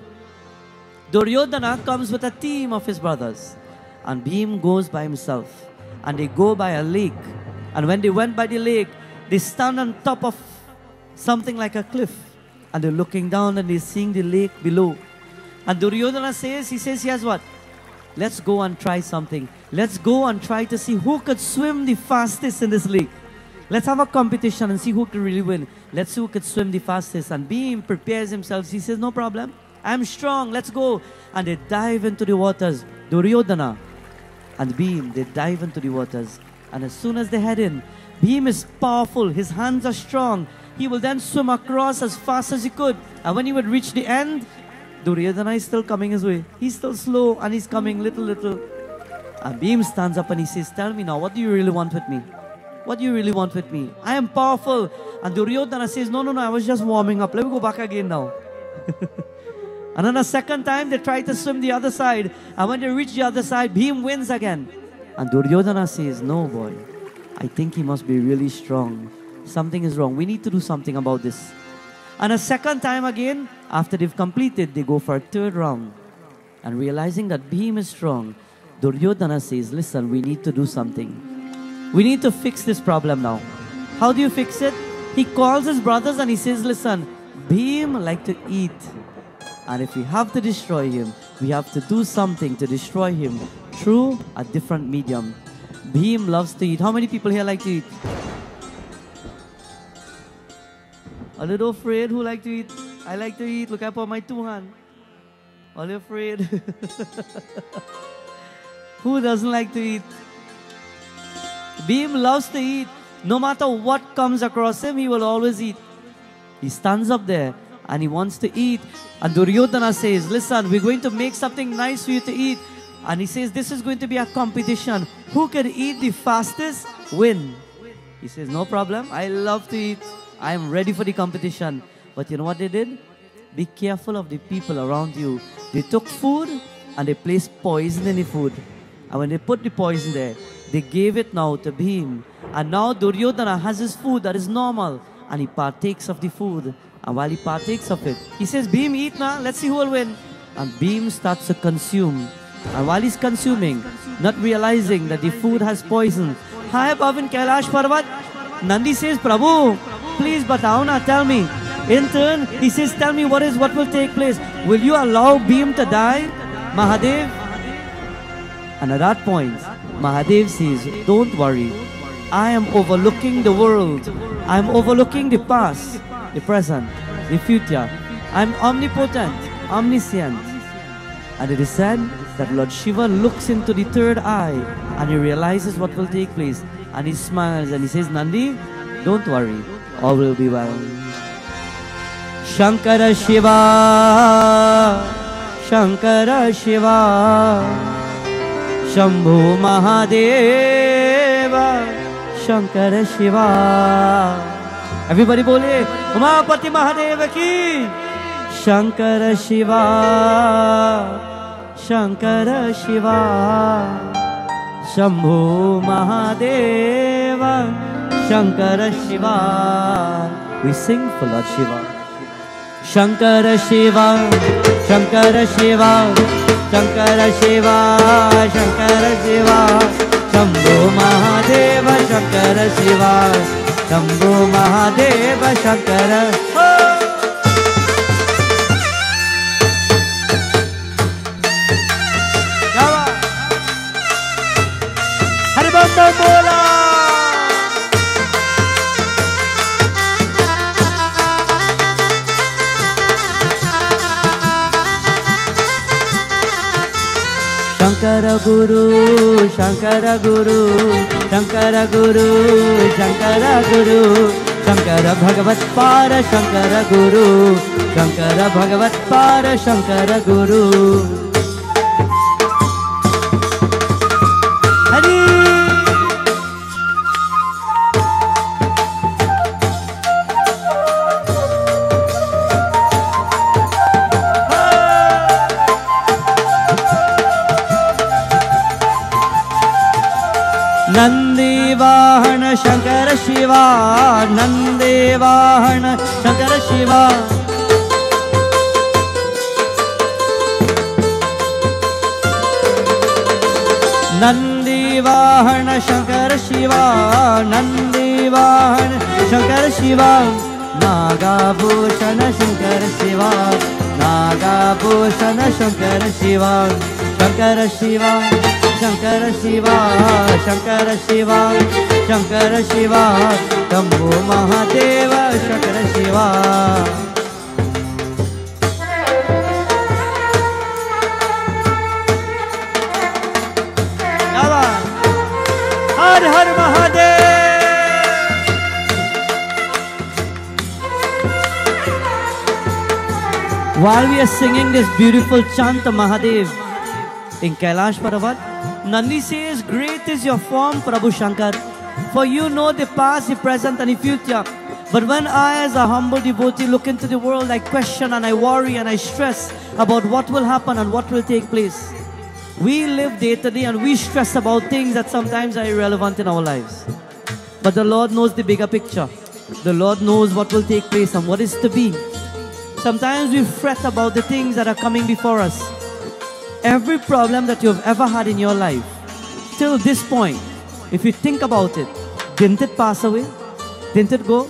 Duryodhana comes with a team of his brothers. And Bhim goes by himself. And they go by a lake. And when they went by the lake, they stand on top of something like a cliff. And they're looking down and they're seeing the lake below. And Duryodhana says, he says, yes, what? Let's go and try something. Let's go and try to see who could swim the fastest in this lake. Let's have a competition and see who can really win. Let's see who could swim the fastest. And Bhim prepares himself. He says, No problem. I'm strong. Let's go. And they dive into the waters. Duryodhana and Bhim, they dive into the waters. And as soon as they head in, Bhim is powerful. His hands are strong. He will then swim across as fast as he could. And when he would reach the end, Duryodhana is still coming his way. He's still slow and he's coming little, little. And Bhim stands up and he says, Tell me now, what do you really want with me? What do you really want with me? I am powerful. And Duryodhana says, No, no, no, I was just warming up. Let me go back again now. and then a second time, they try to swim the other side. And when they reach the other side, Bhim wins again. And Duryodhana says, No, boy, I think he must be really strong. Something is wrong. We need to do something about this. And a second time again, after they've completed, they go for a third round. And realizing that Bhim is strong, Duryodhana says, Listen, we need to do something. We need to fix this problem now. How do you fix it? He calls his brothers and he says, Listen, Bhim like to eat. And if we have to destroy him, we have to do something to destroy him through a different medium. Bhim loves to eat. How many people here like to eat? A little afraid who like to eat? I like to eat. Look, I put my two hands. A little afraid. who doesn't like to eat? Bhim loves to eat. No matter what comes across him, he will always eat. He stands up there and he wants to eat. And Duryodhana says, Listen, we're going to make something nice for you to eat. And he says, This is going to be a competition. Who can eat the fastest? Win. He says, No problem. I love to eat. I am ready for the competition. But you know what they did? Be careful of the people around you. They took food and they placed poison in the food. And when they put the poison there, they gave it now to Bhim. And now Duryodhana has his food that is normal. And he partakes of the food. And while he partakes of it, he says, Bhim, eat now. Let's see who will win. And Bhim starts to consume. And while he's consuming, not realizing that the food has poison, high above in Kailash Parvat, Nandi says, Prabhu, please batao na, tell me. In turn, he says, tell me what is what will take place. Will you allow Bhim to die? Mahadev? And at that point, Mahadev says, Don't worry. I am overlooking the world. I am overlooking the past, the present, the future. I'm omnipotent, omniscient. And it is said that Lord Shiva looks into the third eye and he realizes what will take place. And he smiles and he says, Nandi, don't worry, all will be well. Shankara Shiva, Shankara Shiva. Shambhu Mahadev Shankar Shiva everybody बोले उमापति महादेव की Shankar Shiva Shankar Shiva Shambho Mahadev Shankar Shiva We sing for Lord Shiva. Shankara Shiva, Shankara Shiva, Shankara Shiva, Shankara Shiva, Shambhu Mahadeva, Shankara Shiva. Shambho Mahadev Shankar Shankar Guru Shankar Guru Shankar Guru Shankar Guru Shankar भगवत्पार Shankar Guru Shankar भगवत्पार Shankar Guru. Shiva Shambho Mahadev Shankar Shiva her her Mahadev While we are singing this beautiful chant Mahadev in Kailash Parvat, Nandi says, Great is your form, Prabhu Shankar, for you know the past, the present, and the future. But when I, as a humble devotee, look into the world, I question and I worry and I stress about what will happen and what will take place. We live day to day and we stress about things that sometimes are irrelevant in our lives. But the Lord knows the bigger picture. The Lord knows what will take place and what is to be. Sometimes we fret about the things that are coming before us. Every problem that you've ever had in your life, till this point, if you think about it, didn't it pass away? Didn't it go?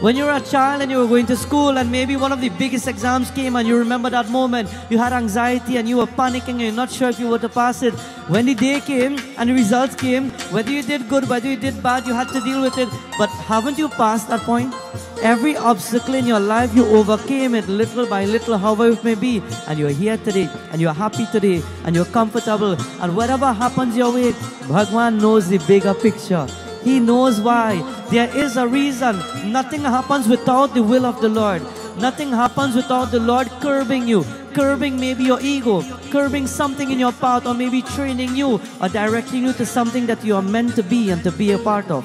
When you were a child and you were going to school, and maybe one of the biggest exams came, and you remember that moment, you had anxiety and you were panicking, and you're not sure if you were to pass it. When the day came and the results came, whether you did good, whether you did bad, you had to deal with it. But haven't you passed that point? Every obstacle in your life, you overcame it little by little, however it may be. And you're here today, and you're happy today, and you're comfortable. And whatever happens your way, Bhagwan knows the bigger picture. He knows why. There is a reason. Nothing happens without the will of the Lord. Nothing happens without the Lord curbing you, curbing maybe your ego, curbing something in your path, or maybe training you or directing you to something that you are meant to be and to be a part of.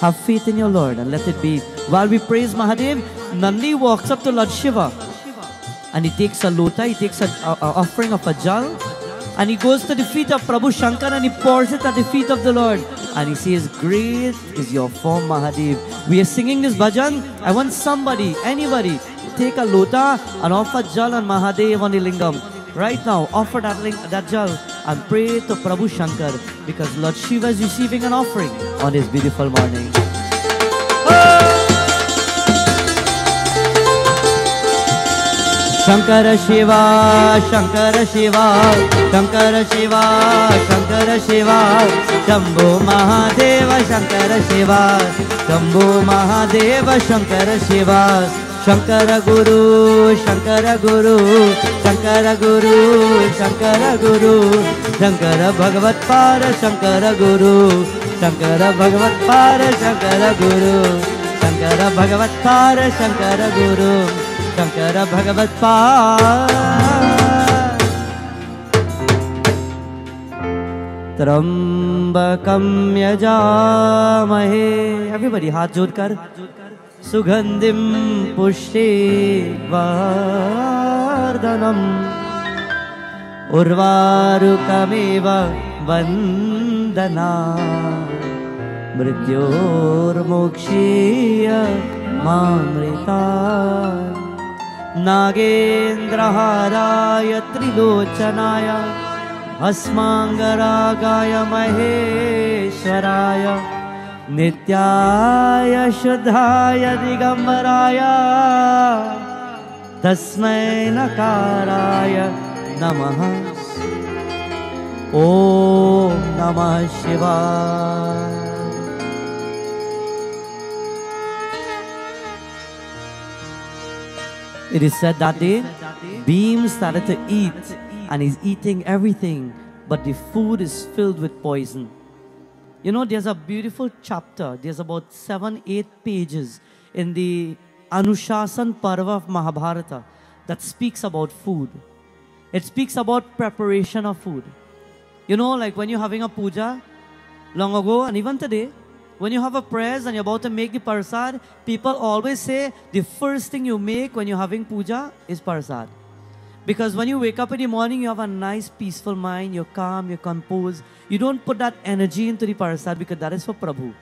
Have faith in your Lord and let it be. While we praise Mahadev, Nandi walks up to Lord Shiva and he takes a lota, he takes a, a- a offering of a jal, and he goes to the feet of Prabhu Shankar and he pours it at the feet of the Lord. And he says, Great is your form, Mahadev. We are singing this bhajan. I want somebody, anybody, take a lota and offer jal on Mahadev on the lingam. Right now, offer that, ling- that jal and pray to Prabhu Shankar because Lord Shiva is receiving an offering on this beautiful morning. Shankar Shiva Shankar Shiva Shankar Shiva Shankar Shiva Shambho Mahadev Shankar Shiva Shambho Mahadev Shankar Shiva Shankar गुरु शङ्कर गुरु शङ्कर गुरु शङ्कर गुरु शङ्कर भगवत्पार शङ्कर गुरु शङ्कर भगवत्पार शङ्कर गुरु शङ्कर भगवत्पार शङ्कर गुरु शङ्कर भगवत्पाद त्र्यम्बकं यजामहे। हाथ जोड़कर। सुगन्धिं पुष्टे वर्धनम् उर्वारुकमेव वन्दना मृत्योर्मोक्षीय मामृता नागेन्द्रहाराय त्रिलोचनाय भस्माङ्गरागाय महेश्वराय नित्याय शुद्धाय दिगम्बराय तस्मै नकाराय नमः। ॐ नमः शिवाय It is said that day, Bhim started to eat and he's eating everything, but the food is filled with poison. You know, there's a beautiful chapter, there's about seven, eight pages in the Anushasan Parva of Mahabharata that speaks about food. It speaks about preparation of food. You know, like when you're having a puja long ago and even today, when you have a prayers and you're about to make the prasad, people always say the first thing you make when you're having puja is prasad. Because when you wake up in the morning, you have a nice, peaceful mind, you're calm, you're composed. You don't put that energy into the parasad because that is for Prabhu.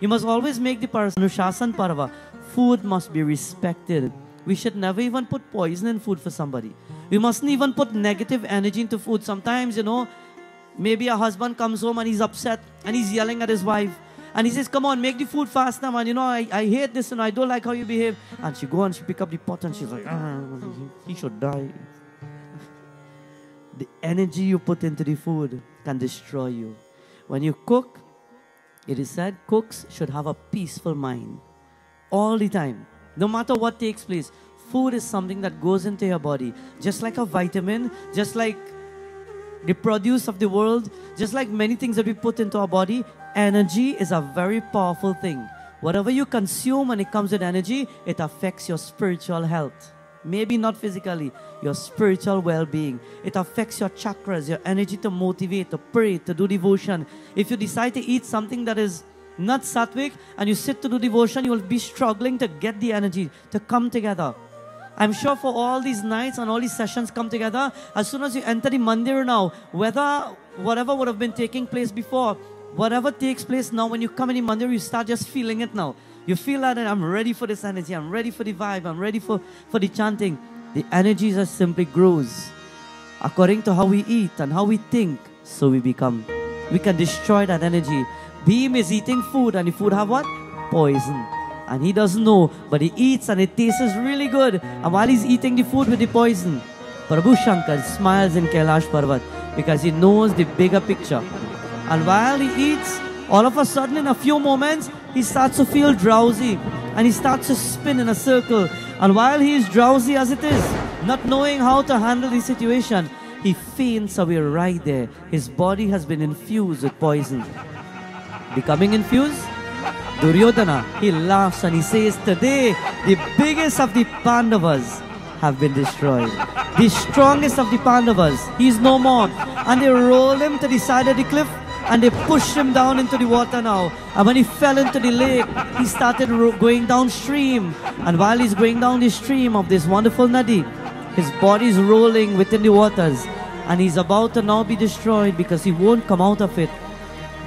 You must always make the parasad Anushasan Parva. Food must be respected. We should never even put poison in food for somebody. We mustn't even put negative energy into food. Sometimes, you know, maybe a husband comes home and he's upset and he's yelling at his wife. And he says, Come on, make the food fast now, man. You know, I, I hate this and I don't like how you behave. And she go and she pick up the pot and she's like, ah, he, he should die. the energy you put into the food can destroy you. When you cook, it is said cooks should have a peaceful mind all the time, no matter what takes place. Food is something that goes into your body, just like a vitamin, just like the produce of the world, just like many things that we put into our body. Energy is a very powerful thing. Whatever you consume when it comes with energy, it affects your spiritual health. Maybe not physically, your spiritual well being. It affects your chakras, your energy to motivate, to pray, to do devotion. If you decide to eat something that is not sattvic and you sit to do devotion, you will be struggling to get the energy to come together. I'm sure for all these nights and all these sessions come together, as soon as you enter the mandir now, whether whatever would have been taking place before, whatever takes place now, when you come in Monday, you start just feeling it now. You feel that I'm ready for this energy, I'm ready for the vibe, I'm ready for, for the chanting. The energy just simply grows. According to how we eat and how we think, so we become. We can destroy that energy. Bhim is eating food, and the food have what? Poison. And he doesn't know, but he eats and it tastes really good. And while he's eating the food with the poison, Prabhu Shankar smiles in Kailash Parvat because he knows the bigger picture. And while he eats, all of a sudden, in a few moments, he starts to feel drowsy and he starts to spin in a circle. And while he is drowsy as it is, not knowing how to handle the situation, he faints away right there. His body has been infused with poison. Becoming infused, Duryodhana, he laughs and he says, Today, the biggest of the Pandavas have been destroyed. The strongest of the Pandavas, he is no more. And they roll him to the side of the cliff and they pushed him down into the water now. And when he fell into the lake, he started going downstream. And while he's going down the stream of this wonderful nadi, his body is rolling within the waters. And he's about to now be destroyed because he won't come out of it.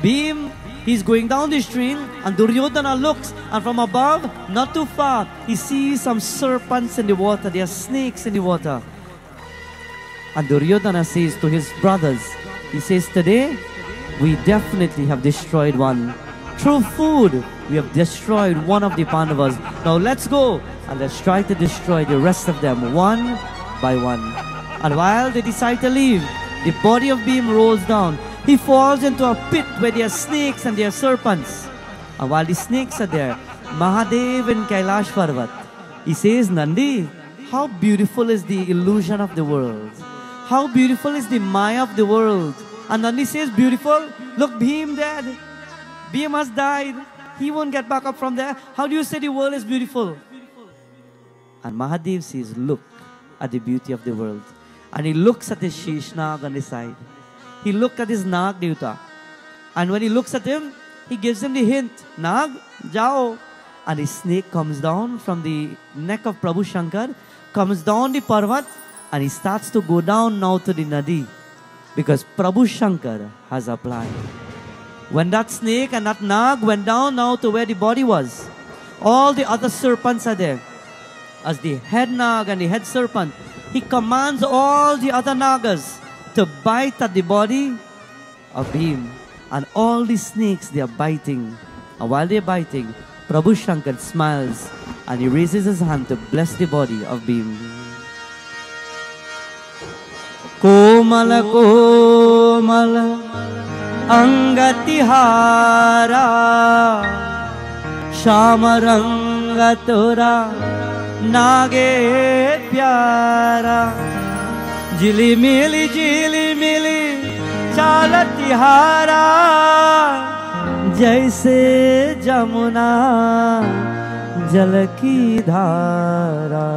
Bhim, he's going down the stream, and Duryodhana looks, and from above, not too far, he sees some serpents in the water. There are snakes in the water. And Duryodhana says to his brothers, he says, Today, we definitely have destroyed one. Through food, we have destroyed one of the Pandavas. Now let's go and let's try to destroy the rest of them one by one. And while they decide to leave, the body of Bhim rolls down. He falls into a pit where there are snakes and there are serpents. And while the snakes are there, Mahadev in Kailash Parvat, he says, Nandi, how beautiful is the illusion of the world. How beautiful is the Maya of the world. And Nandi says, beautiful. Look, Bhim dead. Bhim has died. He won't get back up from there. How do you say the world is beautiful? And Mahadev says, look at the beauty of the world. And he looks at his Sheshnag on his side. He looked at his Nag Devta. And when he looks at him, he gives him the hint, Nag, jao. And the snake comes down from the neck of Prabhu Shankar, comes down the Parvat, and he starts to go down now to the Nadi. Because Prabhu Shankar has a plan. When that snake and that Nag went down now to where the body was, all the other serpents are there. As the head Nag and the head serpent, he commands all the other Nagas to bite at the body of him. And all the snakes, they are biting. And while they're biting, Prabhu Shankar smiles and he raises his hand to bless the body of Bhim. कोमल कोमल अंगतिहारा श्याम रंग तोरा नागे प्यारा जिली मिली जिली मिली चाल तिहारा जैसे जमुना जल की धारा।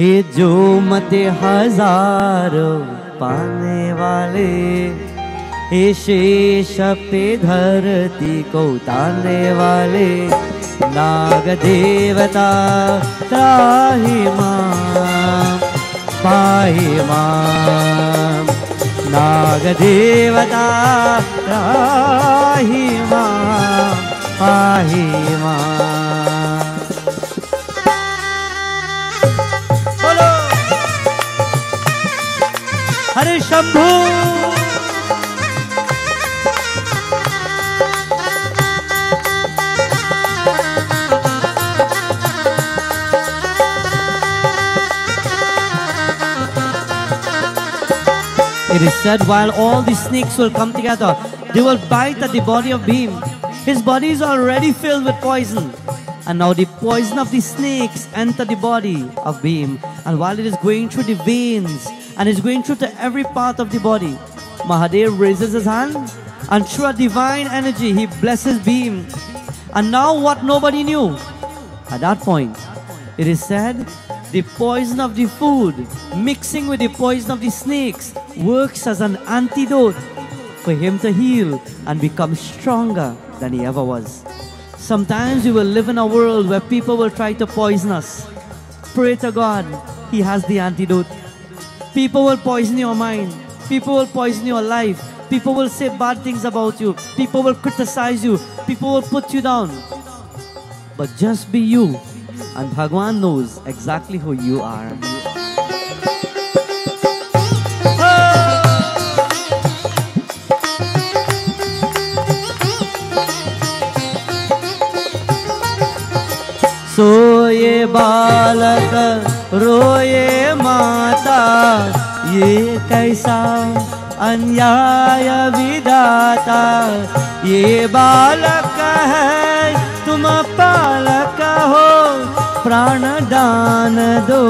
ये जो मते हजारों पाने वाले ये शेष पे धरती को मां पाहि मां नागदेवता त्राहि मां पाहि मां हरे Shambhu It is said while all the snakes will come together, they will bite at the body of Bhim. His body is already filled with poison. And now the poison of the snakes enter the body of Bhim. And while it is going through the veins and is going through to every part of the body, Mahadev raises his hand and through a divine energy he blesses Bhim. And now what nobody knew, at that point, it is said the poison of the food mixing with the poison of the snakes works as an antidote for him to heal and become stronger than he ever was. Sometimes we will live in a world where people will try to poison us. Pray to God, He has the antidote. People will poison your mind. People will poison your life. People will say bad things about you. People will criticize you. People will put you down. But just be you. And Bhagwan knows exactly who you are. Oh! So ye balaka रोए माता, ये कैसा अन्याय विदाता ये बालक है, तुम पालक हो, प्राण दान दो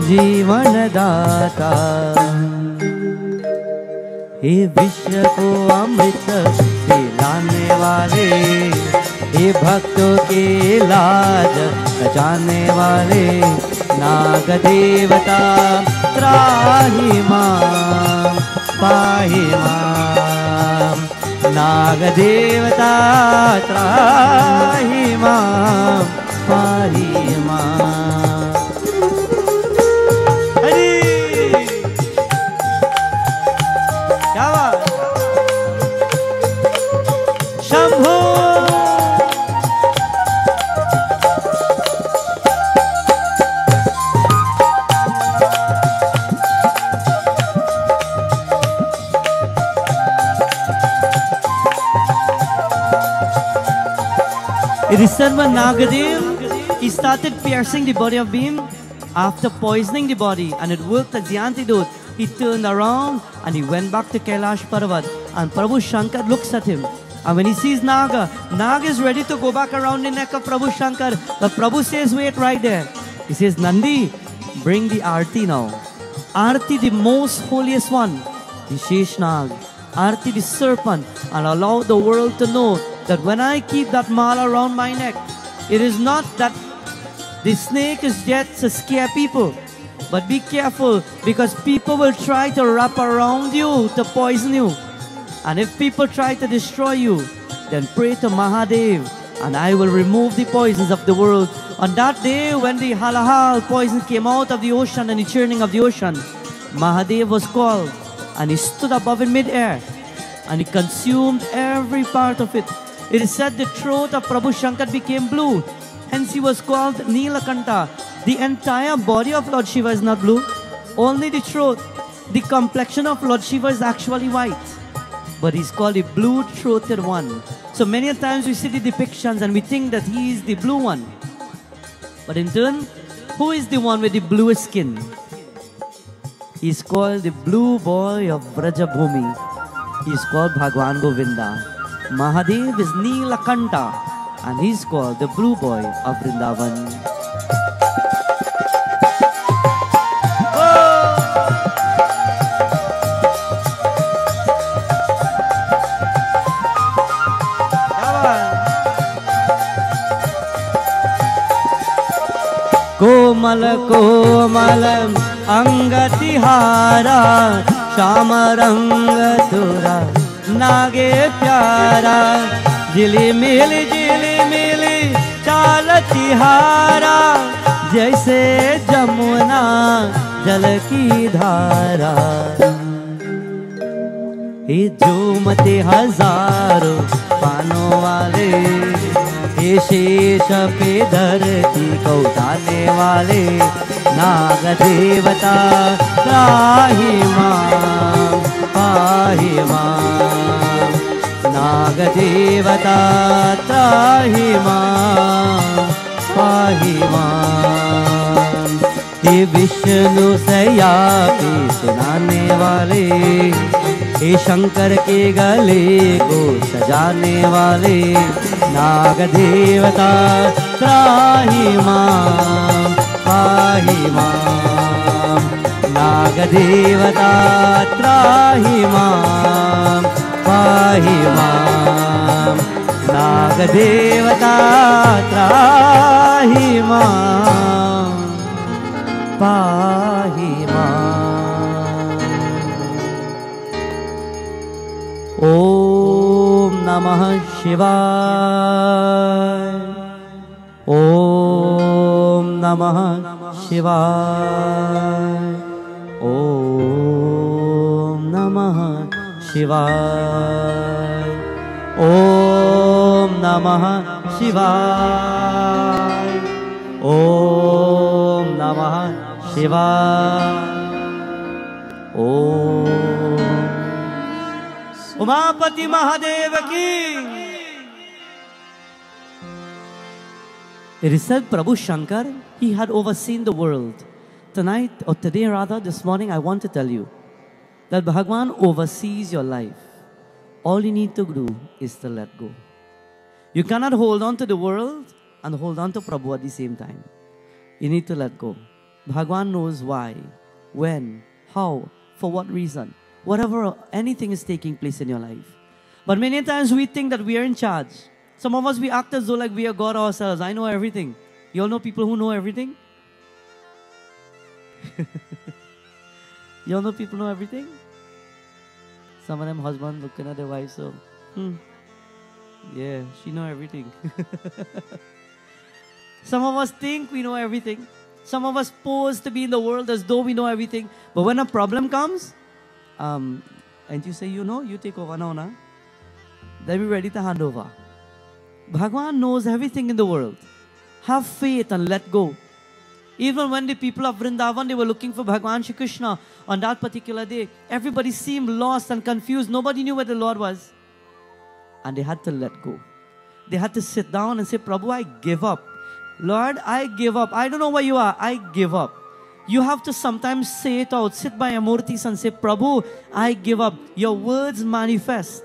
जीवन दाता। हे विश्व को अमृत पिलाने वाले, हे भक्तों के लाज बचाने वाले नागदेवता त्राहि मां पाहि मां। नागदेवता त्रा Nagadev, he started piercing the body of Bhim after poisoning the body and it worked as the antidote. He turned around and he went back to Kailash Parvat and Prabhu Shankar looks at him. And when he sees Naga, Naga is ready to go back around the neck of Prabhu Shankar. But Prabhu says, wait right there. He says, Nandi, bring the Arti now. Arti, the most holiest one, the Sheshnag. Arti, the serpent, and allow the world to know that when I keep that mala around my neck, it is not that the snake is yet to scare people. But be careful because people will try to wrap around you to poison you. And if people try to destroy you, then pray to Mahadev and I will remove the poisons of the world. On that day when the halahal poison came out of the ocean and the churning of the ocean, Mahadev was called and he stood above in midair and he consumed every part of it. It is said the throat of Prabhu Shankar became blue. Hence he was called Neelakanta. The entire body of Lord Shiva is not blue. Only the throat. The complexion of Lord Shiva is actually white. But he's called the blue-throated one. So many times we see the depictions and we think that he is the blue one. But in turn, who is the one with the bluest skin? He's called the blue boy of Vrajabhumi. He's called Bhagwan Govinda. Mahadev is Neelakanta and he's called the blue boy of Vrindavan. क्या बात? कोमल कोमल अंगतिहारा श्याम रंग तुरा नागे प्यारा, जिली मिली जिली मिली, चाल तिहारा, जैसे जमुना जल की धारा। हे झूमते हज़ारों पानों वाले, हे शेष पे धरती को उठाने वाले, नाग देवता, राही माँ। पाहि माँ। नाग देवता त्राहि माँ। पाहि हे विष्णु सया पे सुनाने वाले, हे शंकर के गले को सजाने वाले नाग देवता त्राहि माँ, पाहि माँ। नाग देवता त्राहि मां पाहि मां। नाग देवता त्राहि मां। पाहि ॐ नमः शिवाय। ॐ नमः शिवाय ॐ नमः शिवाय ॐ नमः शिवाय ॐ नमः शिवाय ॐ उमापति महादेव की It is said Prabhu Shankar, he had overseen the world. Tonight, or today rather, this morning, I want to tell you that Bhagwan oversees your life. All you need to do is to let go. You cannot hold on to the world and hold on to Prabhu at the same time. You need to let go. Bhagwan knows why, when, how, for what reason, whatever, anything is taking place in your life. But many times we think that we are in charge. Some of us, we act as though like we are God ourselves. I know everything. You all know people who know everything? you all know people know everything? Some of them husband looking at their wife, so, hmm, yeah, she know everything. Some of us think we know everything. Some of us pose to be in the world as though we know everything. But when a problem comes, um, and you say, you know, you take over now, na? Then be ready to hand over. Bhagwan knows everything in the world. Have faith and let go. Even when the people of Vrindavan, they were looking for Bhagwan Shri Krishna on that particular day, everybody seemed lost and confused. Nobody knew where the Lord was. And they had to let go. They had to sit down and say, Prabhu, I give up. Lord, I give up. I don't know where you are. I give up. You have to sometimes say it out. Sit by Amurtis and say, Prabhu, I give up. Your words manifest.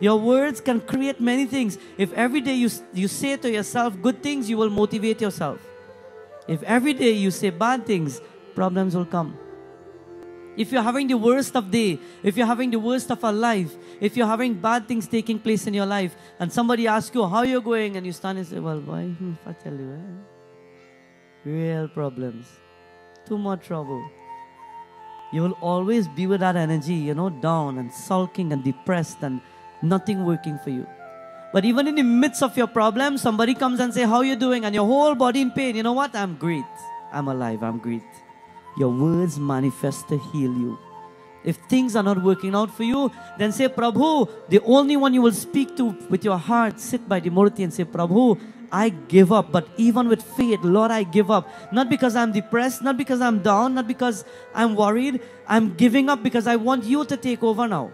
Your words can create many things. If every day you, you say to yourself good things, you will motivate yourself. If every day you say bad things, problems will come. If you're having the worst of day, if you're having the worst of a life, if you're having bad things taking place in your life, and somebody asks you how you're going, and you stand and say, Well, boy, hmm, if I tell you, eh? real problems, too much trouble. You will always be with that energy, you know, down and sulking and depressed and nothing working for you. But even in the midst of your problem, somebody comes and say, How you doing? And your whole body in pain. You know what? I'm great. I'm alive. I'm great. Your words manifest to heal you. If things are not working out for you, then say, Prabhu, the only one you will speak to with your heart, sit by the Murti and say, Prabhu, I give up. But even with faith, Lord, I give up. Not because I'm depressed, not because I'm down, not because I'm worried. I'm giving up because I want you to take over now.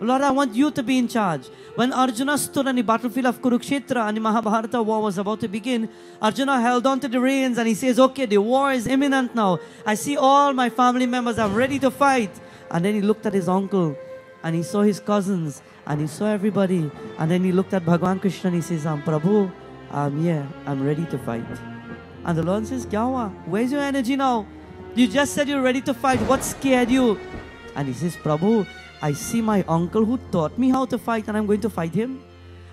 Lord, I want you to be in charge. When Arjuna stood on the battlefield of Kurukshetra and the Mahabharata war was about to begin, Arjuna held on to the reins and he says, Okay, the war is imminent now. I see all my family members are ready to fight. And then he looked at his uncle and he saw his cousins and he saw everybody. And then he looked at Bhagwan Krishna and he says, I'm Prabhu, I'm here, I'm ready to fight. And the Lord says, Kya Where's your energy now? You just said you're ready to fight. What scared you? And he says, Prabhu, I see my uncle who taught me how to fight and I'm going to fight him.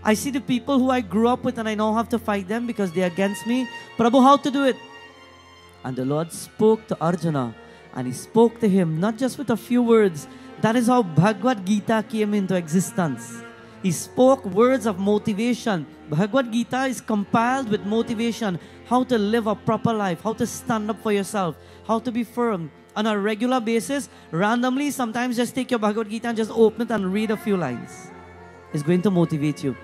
I see the people who I grew up with and I know how to fight them because they're against me. Prabhu, how to do it? And the Lord spoke to Arjuna and he spoke to him not just with a few words. That is how Bhagavad Gita came into existence. He spoke words of motivation. Bhagavad Gita is compiled with motivation how to live a proper life, how to stand up for yourself, how to be firm on a regular basis. Randomly, sometimes just take your Bhagavad Gita and just open it and read a few lines. It's going to motivate you.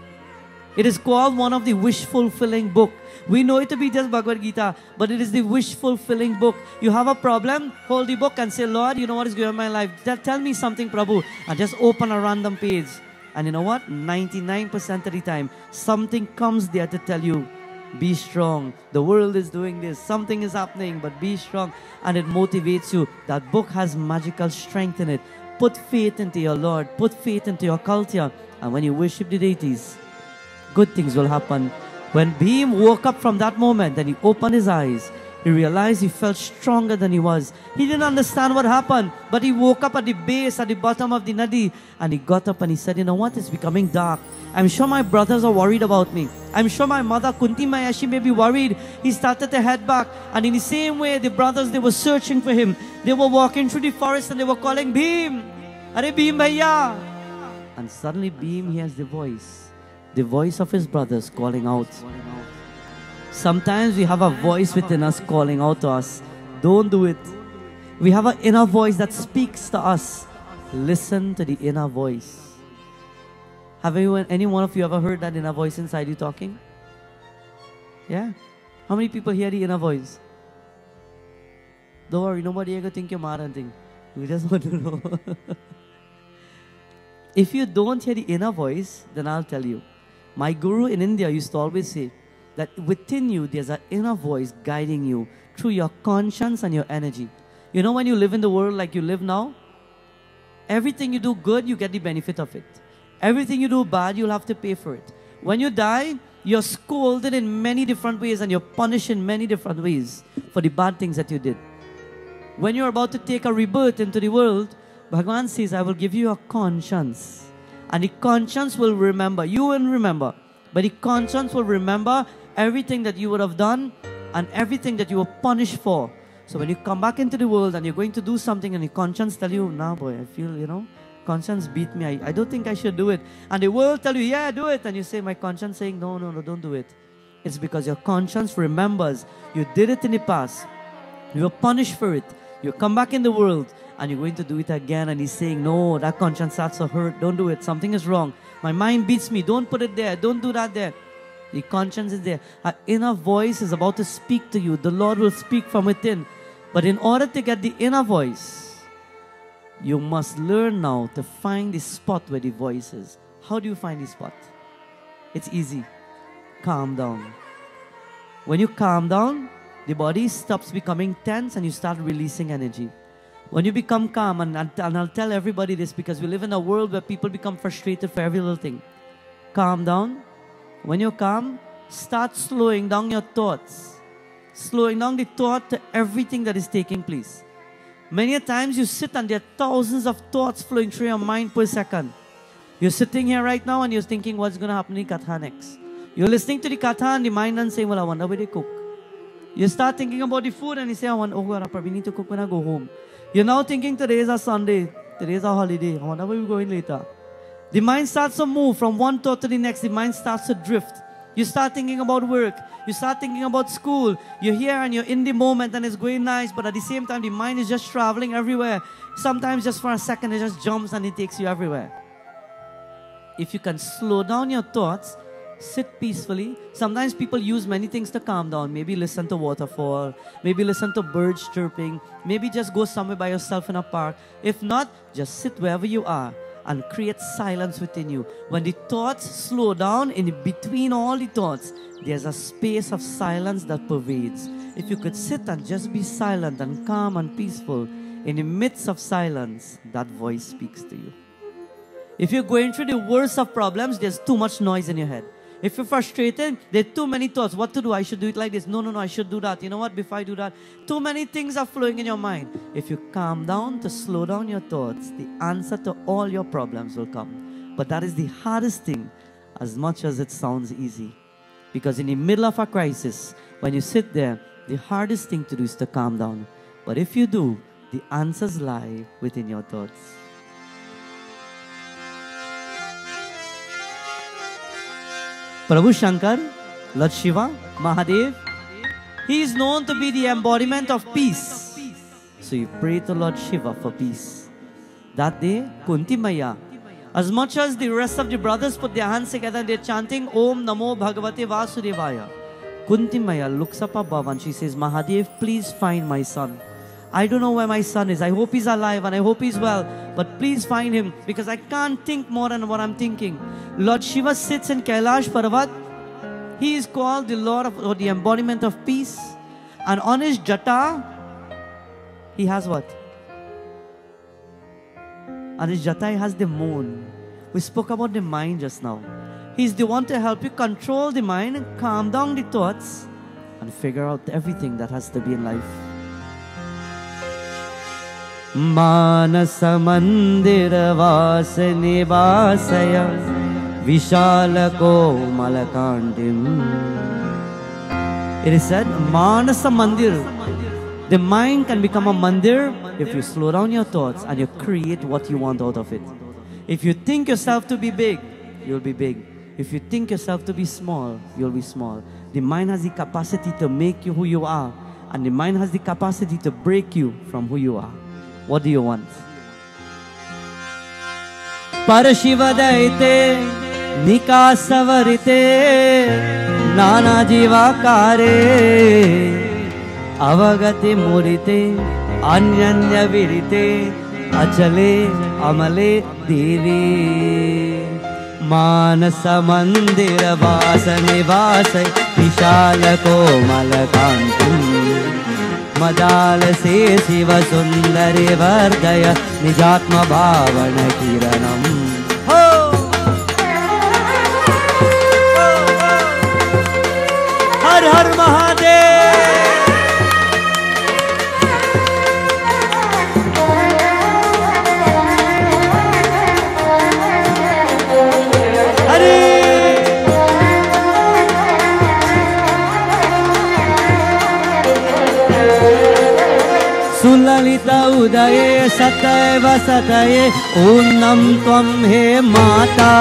It is called one of the wish fulfilling book. We know it to be just Bhagavad Gita, but it is the wish fulfilling book. You have a problem, hold the book and say, Lord, you know what is going on in my life. Tell, tell me something, Prabhu. And just open a random page. And you know what? 99% of the time, something comes there to tell you, be strong. The world is doing this. Something is happening, but be strong. And it motivates you. That book has magical strength in it. Put faith into your Lord. Put faith into your culture. And when you worship the deities, good things will happen. When Bhim woke up from that moment and he opened his eyes, he realized he felt stronger than he was. He didn't understand what happened, but he woke up at the base, at the bottom of the nadi, and he got up and he said, You know what? It's becoming dark. I'm sure my brothers are worried about me. I'm sure my mother, Kunti Mayashi, may be worried. He started to head back. And in the same way, the brothers, they were searching for him. They were walking through the forest and they were calling, Bhim! Are Bhim Bhaiya! And suddenly, Bhim hears the voice the voice of his brothers calling out. Sometimes we have a voice within us calling out to us. Don't do it. We have an inner voice that speaks to us. Listen to the inner voice. Have anyone, any one of you ever heard that inner voice inside you talking? Yeah? How many people hear the inner voice? Don't worry, nobody ever think you're mad and thing. We just want to know. if you don't hear the inner voice, then I'll tell you. My guru in India used to always say that within you there's an inner voice guiding you through your conscience and your energy. You know, when you live in the world like you live now, everything you do good, you get the benefit of it. Everything you do bad, you'll have to pay for it. When you die, you're scolded in many different ways and you're punished in many different ways for the bad things that you did. When you're about to take a rebirth into the world, Bhagavan says, I will give you a conscience. And the conscience will remember. You will remember. But the conscience will remember everything that you would have done and everything that you were punished for. So when you come back into the world and you're going to do something and your conscience tell you, nah boy, I feel, you know, conscience beat me. I, I don't think I should do it. And the world tell you, yeah, do it. And you say, my conscience saying, no, no, no, don't do it. It's because your conscience remembers you did it in the past. You were punished for it. You come back in the world and you're going to do it again. And he's saying, No, that conscience starts to hurt. Don't do it. Something is wrong. My mind beats me. Don't put it there. Don't do that there. The conscience is there. Our uh, inner voice is about to speak to you. The Lord will speak from within. But in order to get the inner voice, you must learn now to find the spot where the voice is. How do you find the spot? It's easy. Calm down. When you calm down, the body stops becoming tense and you start releasing energy. When you become calm, and, and I'll tell everybody this because we live in a world where people become frustrated for every little thing. Calm down. When you come, start slowing down your thoughts. Slowing down the thought to everything that is taking place. Many a times you sit and there are thousands of thoughts flowing through your mind per second. You're sitting here right now and you're thinking what's going to happen in Katha next. You're listening to the Katha and the mind and saying, well, I wonder where they cook. You start thinking about the food and you say, I want, oh God, I probably need to cook when I go home. You're now thinking today is a Sunday, today is a holiday. I wonder where we're going later. The mind starts to move from one thought to the next. The mind starts to drift. You start thinking about work. You start thinking about school. You're here and you're in the moment and it's going nice, but at the same time, the mind is just traveling everywhere. Sometimes just for a second, it just jumps and it takes you everywhere. If you can slow down your thoughts sit peacefully. Sometimes people use many things to calm down. Maybe listen to waterfall, maybe listen to birds chirping, maybe just go somewhere by yourself in a park. If not, just sit wherever you are and create silence within you. When the thoughts slow down, in between all the thoughts, there's a space of silence that pervades. If you could sit and just be silent and calm and peaceful, in the midst of silence, that voice speaks to you. If you're going through the worst of problems, there's too much noise in your head. If you're frustrated, there are too many thoughts. What to do? I should do it like this. No, no, no, I should do that. You know what? Before I do that, too many things are flowing in your mind. If you calm down to slow down your thoughts, the answer to all your problems will come. But that is the hardest thing, as much as it sounds easy. Because in the middle of a crisis, when you sit there, the hardest thing to do is to calm down. But if you do, the answers lie within your thoughts. Prabhu Shankar, Lord Shiva, Mahadev, he is known to be the embodiment of peace. So you pray to Lord Shiva for peace. That day, Kunti Maya, as much as the rest of the brothers put their hands together and they're chanting Om Namo Bhagavate Vasudevaya, Kunti Maya looks up above and she says, Mahadev, please find my son. I don't know where my son is. I hope he's alive and I hope he's well. But please find him because I can't think more than what I'm thinking. Lord Shiva sits in Kailash Parvat. He is called the Lord of or the embodiment of peace. And on his jata, he has what? On his jata, he has the moon. We spoke about the mind just now. He's the one to help you control the mind calm down the thoughts and figure out everything that has to be in life. मानसमन्दिरवास निवासय विशालकोमलकाण्डिम् It is said, Manasa Mandir. The mind can become a mandir if you slow down your thoughts and you create what you want out of it. If you think yourself to be big, you'll be big. If you think yourself to be small, you'll be small. The mind has the capacity to make you who you are, and the mind has the capacity to break you from who you are. What do you? परशिवदयिते निकासवरिते नानाजीवाकारे अवगति मुरिते अन्यन्यविरिते अचले अमले देवी मानसमन्दिरवास निवास विशालकोमलकान्तिम् शिव सुन्दरि वर्जय निजात्मभावन जीवनम् हर हर महा सुललित उदये सतैव सतये ऊन्नं त्वं हे माता।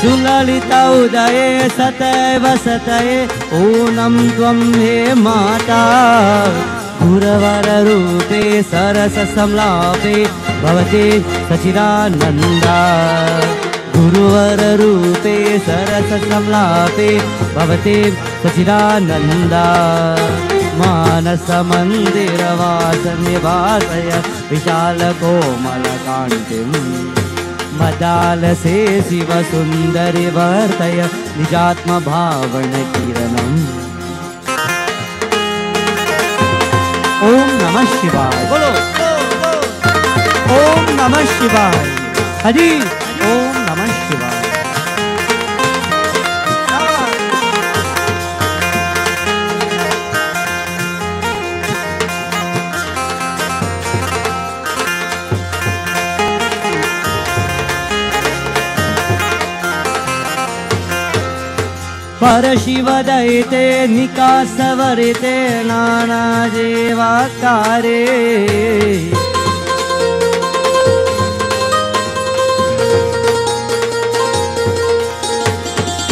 सुललित उदये सतैव सतये ऊनं त्वं हे माता। गुरवररूपे सरससंलापे भवते सचिदानन्दा गुरुवररूपे सरससंलापे भवते सचिदानन्दा। मानसमन्दिरवास निवासय विशालकोमलकान्तिम् मदालसे शिवसुन्दरि वर्तय निजात्मभावनकिरणम् ॐ नमः शिवाय। बोलो ॐ नमः शिवाय। हरि। परशिवदयिते निकासवरिते नानाजेवाकारे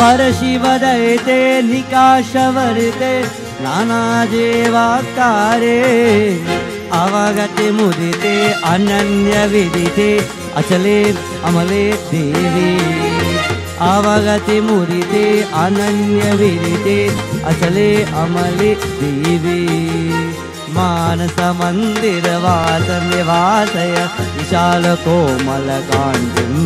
परशिवदयिते निकाशवरिते नानाजेवाकारे अवगति मुदिते अनन्यविदिते अचले अमले देवी अवगति मुदिते अनन्यविदिते अचले अमले देवी। मानसमन्दिरवास निवासय विशालकोमलकाण्डिम्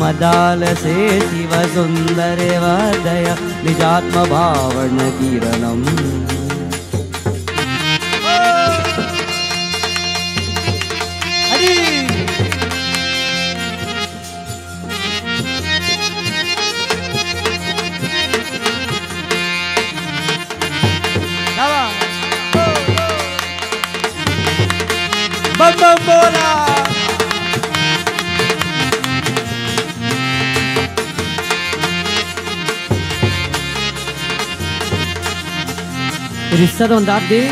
मदालसे शिवसुन्दरे वर्धय निजात्मभावनकिरणम् Is said on that day,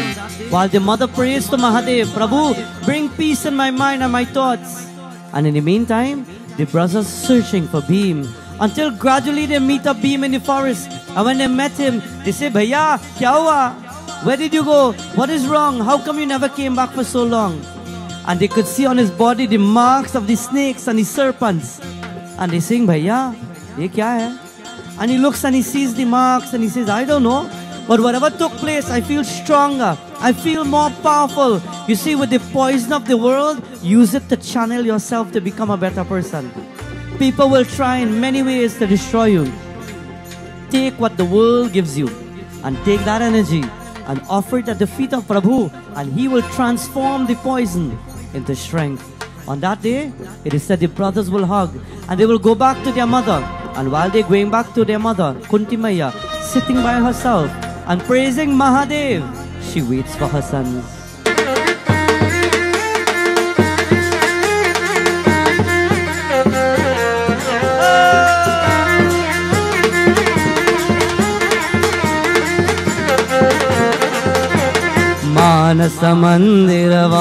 While the mother prays to Mahadev, Prabhu, bring peace in my mind and my thoughts. And in the meantime, the brothers searching for Bhim until gradually they meet up Bhim in the forest. And when they met him, they say, Bhaiya, kya hua? Where did you go? What is wrong? How come you never came back for so long? And they could see on his body the marks of the snakes and the serpents. And they saying, Bhaiya, ye kya hai? And he looks and he sees the marks and he says, I don't know. But whatever took place, I feel stronger. I feel more powerful. You see, with the poison of the world, use it to channel yourself to become a better person. People will try in many ways to destroy you. Take what the world gives you and take that energy and offer it at the feet of Prabhu, and he will transform the poison into strength. On that day, it is said the brothers will hug and they will go back to their mother. And while they're going back to their mother, Kunti Maya, sitting by herself and praising Mahadev, she waits for her sons.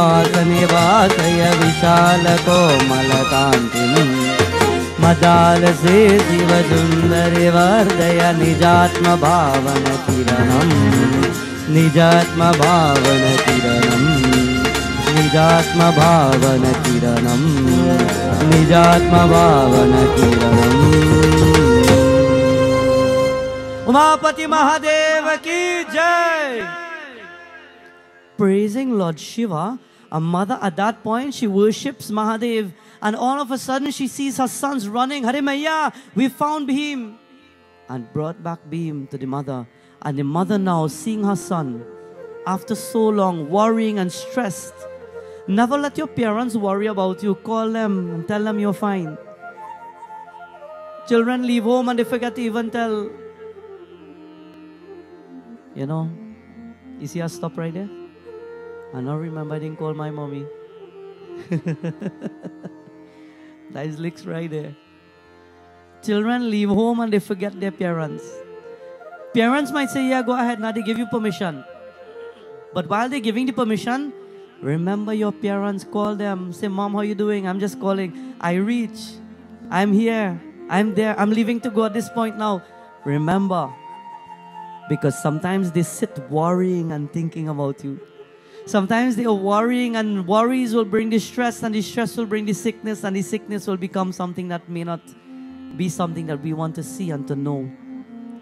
मानसमन्दिरवासनिवासय विशालकोमलकान्तिम् मदालसे शिवसुन्दरि वर्धय निजात्मभावनकिरणम् निजात्मभावनकिरणम् निजात्मभावनकिरणम् Umapati Mahadev की जय praising Lord Shiva. A mother at that point, she worships Mahadev. And all of a sudden, she sees her sons running. Hare Maya, we found Bhim. And brought back Bhim to the mother. And the mother now, seeing her son, after so long, worrying and stressed. Never let your parents worry about you. Call them and tell them you're fine. Children leave home and they forget to even tell. You know, you see, I stop right there. I now remember I didn't call my mommy. that is licks right there. Children leave home and they forget their parents. Parents might say, Yeah, go ahead, now they give you permission. But while they're giving the permission, remember your parents, call them, say, Mom, how you doing? I'm just calling. I reach. I'm here. I'm there. I'm leaving to go at this point now. Remember. Because sometimes they sit worrying and thinking about you. Sometimes they are worrying, and worries will bring the stress, and the stress will bring the sickness, and the sickness will become something that may not be something that we want to see and to know.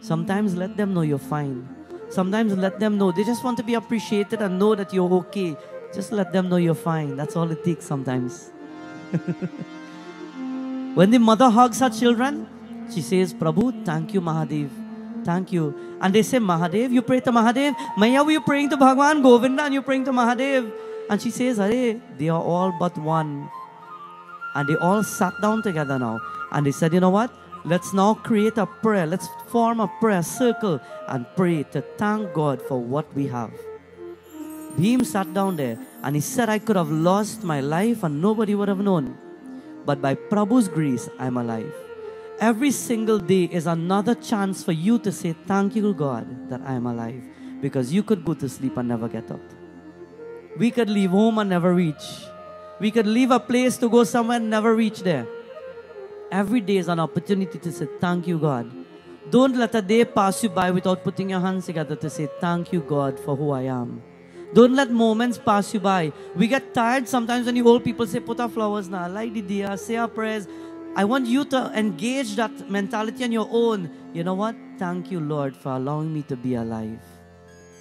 Sometimes let them know you're fine. Sometimes let them know they just want to be appreciated and know that you're okay. Just let them know you're fine. That's all it takes sometimes. when the mother hugs her children, she says, Prabhu, thank you, Mahadev. Thank you. And they say, Mahadev, you pray to Mahadev. Maya, were you praying to Bhagwan Govinda and you're praying to Mahadev? And she says, Hare, they are all but one. And they all sat down together now. And they said, you know what? Let's now create a prayer. Let's form a prayer circle and pray to thank God for what we have. Bhim sat down there and he said, I could have lost my life and nobody would have known. But by Prabhu's grace, I'm alive. Every single day is another chance for you to say, Thank you, God, that I am alive. Because you could go to sleep and never get up. We could leave home and never reach. We could leave a place to go somewhere and never reach there. Every day is an opportunity to say, Thank you, God. Don't let a day pass you by without putting your hands together to say, Thank you, God, for who I am. Don't let moments pass you by. We get tired sometimes when you old people say, Put our flowers now, light the day, say our prayers. I want you to engage that mentality on your own. You know what? Thank you, Lord, for allowing me to be alive.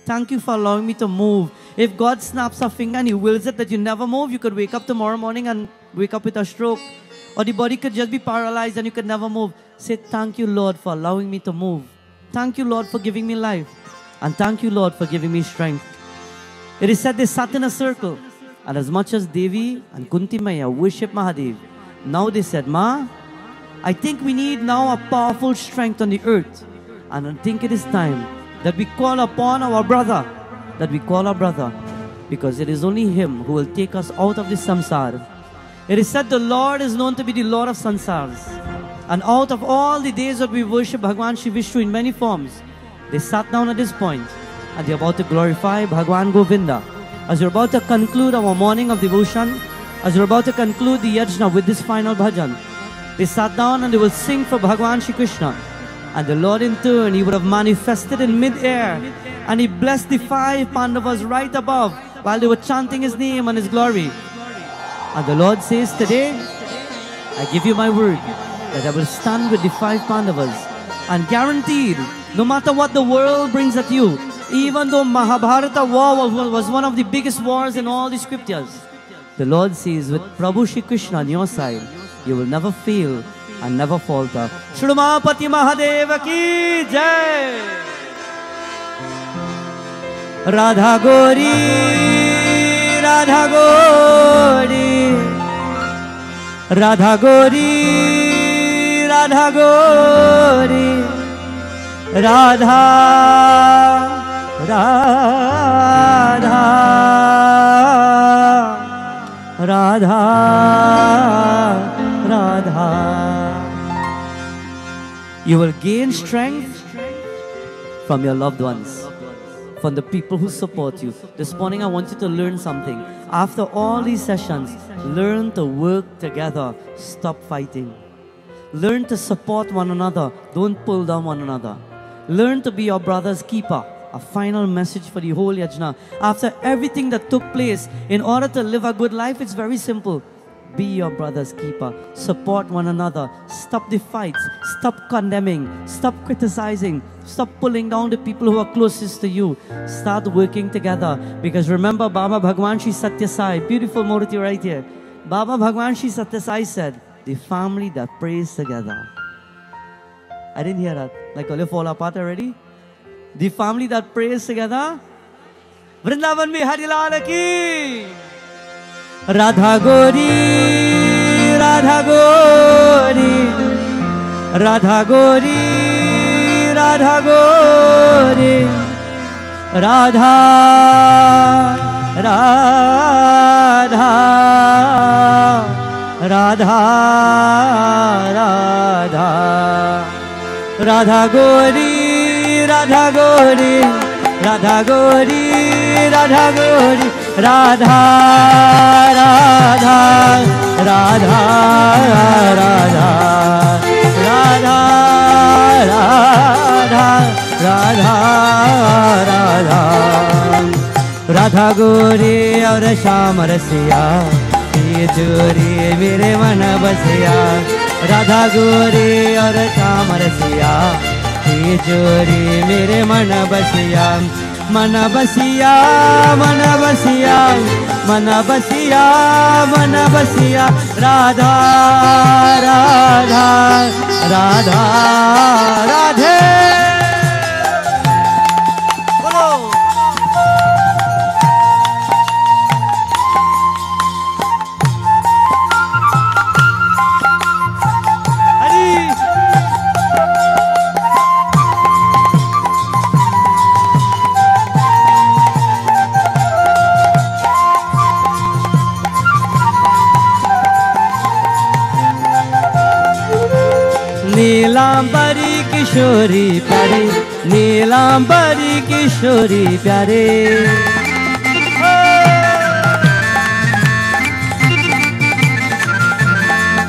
Thank you for allowing me to move. If God snaps a finger and He wills it that you never move, you could wake up tomorrow morning and wake up with a stroke. Or the body could just be paralyzed and you could never move. Say, Thank you, Lord, for allowing me to move. Thank you, Lord, for giving me life. And thank you, Lord, for giving me strength. It is said they sat in a circle. And as much as Devi and Kunti Maya worship Mahadev, now they said, Ma, I think we need now a powerful strength on the earth. And I think it is time that we call upon our brother, that we call our brother, because it is only him who will take us out of this samsara. It is said the Lord is known to be the Lord of samsaras. And out of all the days that we worship Bhagwan Shiv Vishnu in many forms, they sat down at this point and they're about to glorify Bhagwan Govinda. as we're about to conclude our morning of devotion, as we're about to conclude the yajna with this final bhajan, they sat down and they will sing for Bhagwan Shri Krishna. And the Lord in turn, he would have manifested in mid-air and he blessed the five Pandavas right above while they were chanting his name and his glory. And the Lord says today, I give you my word that I will stand with the five Pandavas and guaranteed, no matter what the world brings at you, even though Mahabharata war was- was one of the biggest wars in all the scriptures, the Lord says, with Prabhu Shri Krishna on your side, you will never fail and never falter. Shrumapati Mahadeva ki jai! Radha Gori, Radha Gori, Radha Gori, Radha Gori, Radha, Radha, Radha, Radha. You will gain strength from your loved ones, from the people who support you. This morning, I want you to learn something. After all these sessions, learn to work together. Stop fighting. Learn to support one another. Don't pull down one another. Learn to be your brother's keeper. A final message for the whole yajna. After everything that took place, in order to live a good life, it's very simple. Be your brother's keeper. Support one another. Stop the fights. Stop condemning. Stop criticizing. Stop pulling down the people who are closest to you. Start working together. Because remember, Baba Bhagwan Shri Satya Sai, beautiful Murti right here. Baba Bhagwan Shri Satya Sai said, the family that prays together. I didn't hear that. Like, will you fall apart already? The family that prays together. Vrindavan Bihari Lal ki. Radha Gori, Radha Gori, Radha Gori, Radha Gori, Radha, Radha, Radha, Radha, Radha Gori, Radha गोरी राधा गोरी राधा गोरी, राधा राधा राधा राधा राधा राधा राधा राधा। राधा गौरी और श्याम रसिया ये जोरी मेरे मन बसिया। राधा गोरी और श्याम रसिया जोरी, मेरे मन बसिया मन बसिया मन बसिया मन बसिया मन बसिया राधा राधा राधा, राधे। नीलांबरी किशोरी प्यारे, नीलांबरी किशोरी प्यारे।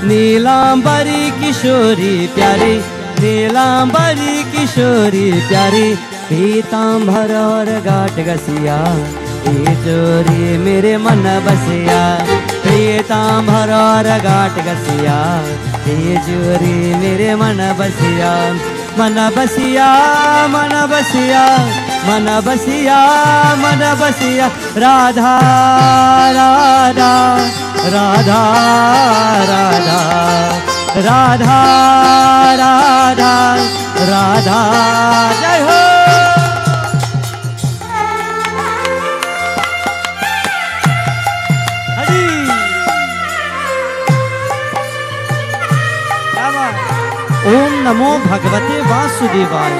नीलांबरी किशोरी प्यारी, नीलांबरी किशोरी प्यारी, पीतांबर और गाट गसिया चोरी मेरे मन बसिया, पीतांबर और गाट गसिया चोरी मेरे मन बसिया मन बसिया मन बसिया मन बसिया मन बसिया। राधा राधा राधा राधा राधा राधा राधा, जय हो। नमो भगवते वासुदेवाय।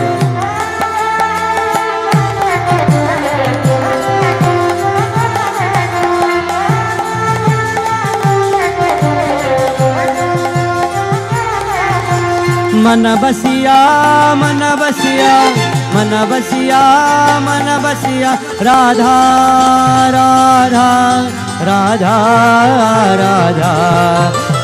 मन बसिया मन बसिया मन बसिया मन बसिया राधा राधा राधा राधा।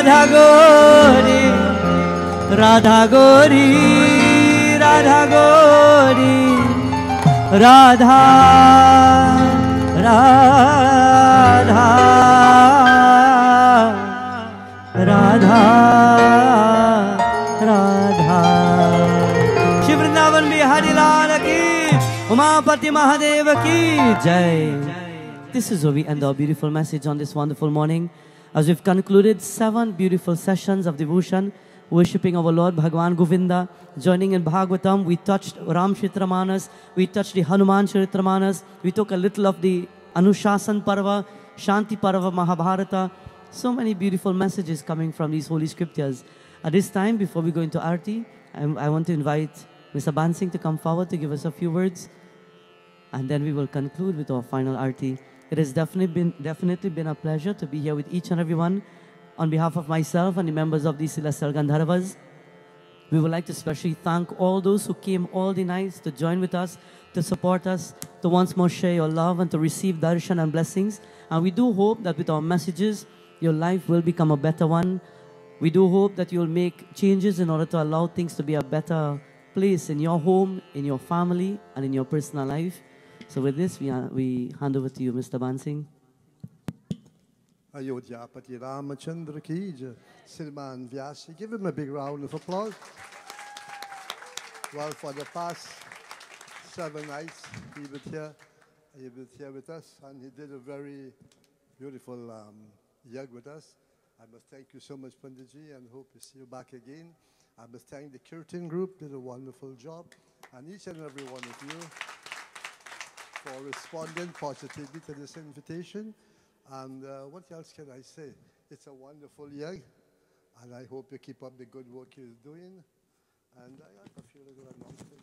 राधा गोरी राधा गोरी राधा गोरी राधा राधा राधा राधा शिव वृंदावन बिहारी लाल की उमापति महादेव की जय This is where we end our beautiful message on this wonderful morning. As we've concluded seven beautiful sessions of devotion, worshipping our Lord Bhagwan Govinda, joining in Bhagavatam, we touched Ram Charitmanas, we touched the Hanuman Charitramanas, we took a little of the Anushasan Parva, Shanti Parva, Mahabharata. So many beautiful messages coming from these holy scriptures. At this time, before we go into Arti, I, I want to invite Mr. Bansingh to come forward to give us a few words and then we will conclude with our final arti. It has definitely been definitely been a pleasure to be here with each and every one. On behalf of myself and the members of the Celestial Gandharvas, we would like to especially thank all those who came all the nights to join with us, to support us, to once more share your love and to receive darshan and blessings. And we do hope that with our messages, your life will become a better one. We do hope that you'll make changes in order to allow things to be a better place in your home, in your family, and in your personal life. So with this, we, uh, we hand over to you, Mr. Bansingh.
Ayodhyapati Ramachandra ki jai. Sriman Vyasi. Give him a big round of applause. Well, for the past seven nights, he was here. He was here with us, and he did a very beautiful um, yag with us. I must thank you so much, Panditji, and hope to see you back again. I must thank the Kirtan group, did a wonderful job, and each and every one of you for responding positively to this invitation. And uh, what else can I say? It's a wonderful year, and I hope you keep up the good work you're doing. And I have a few little announcements.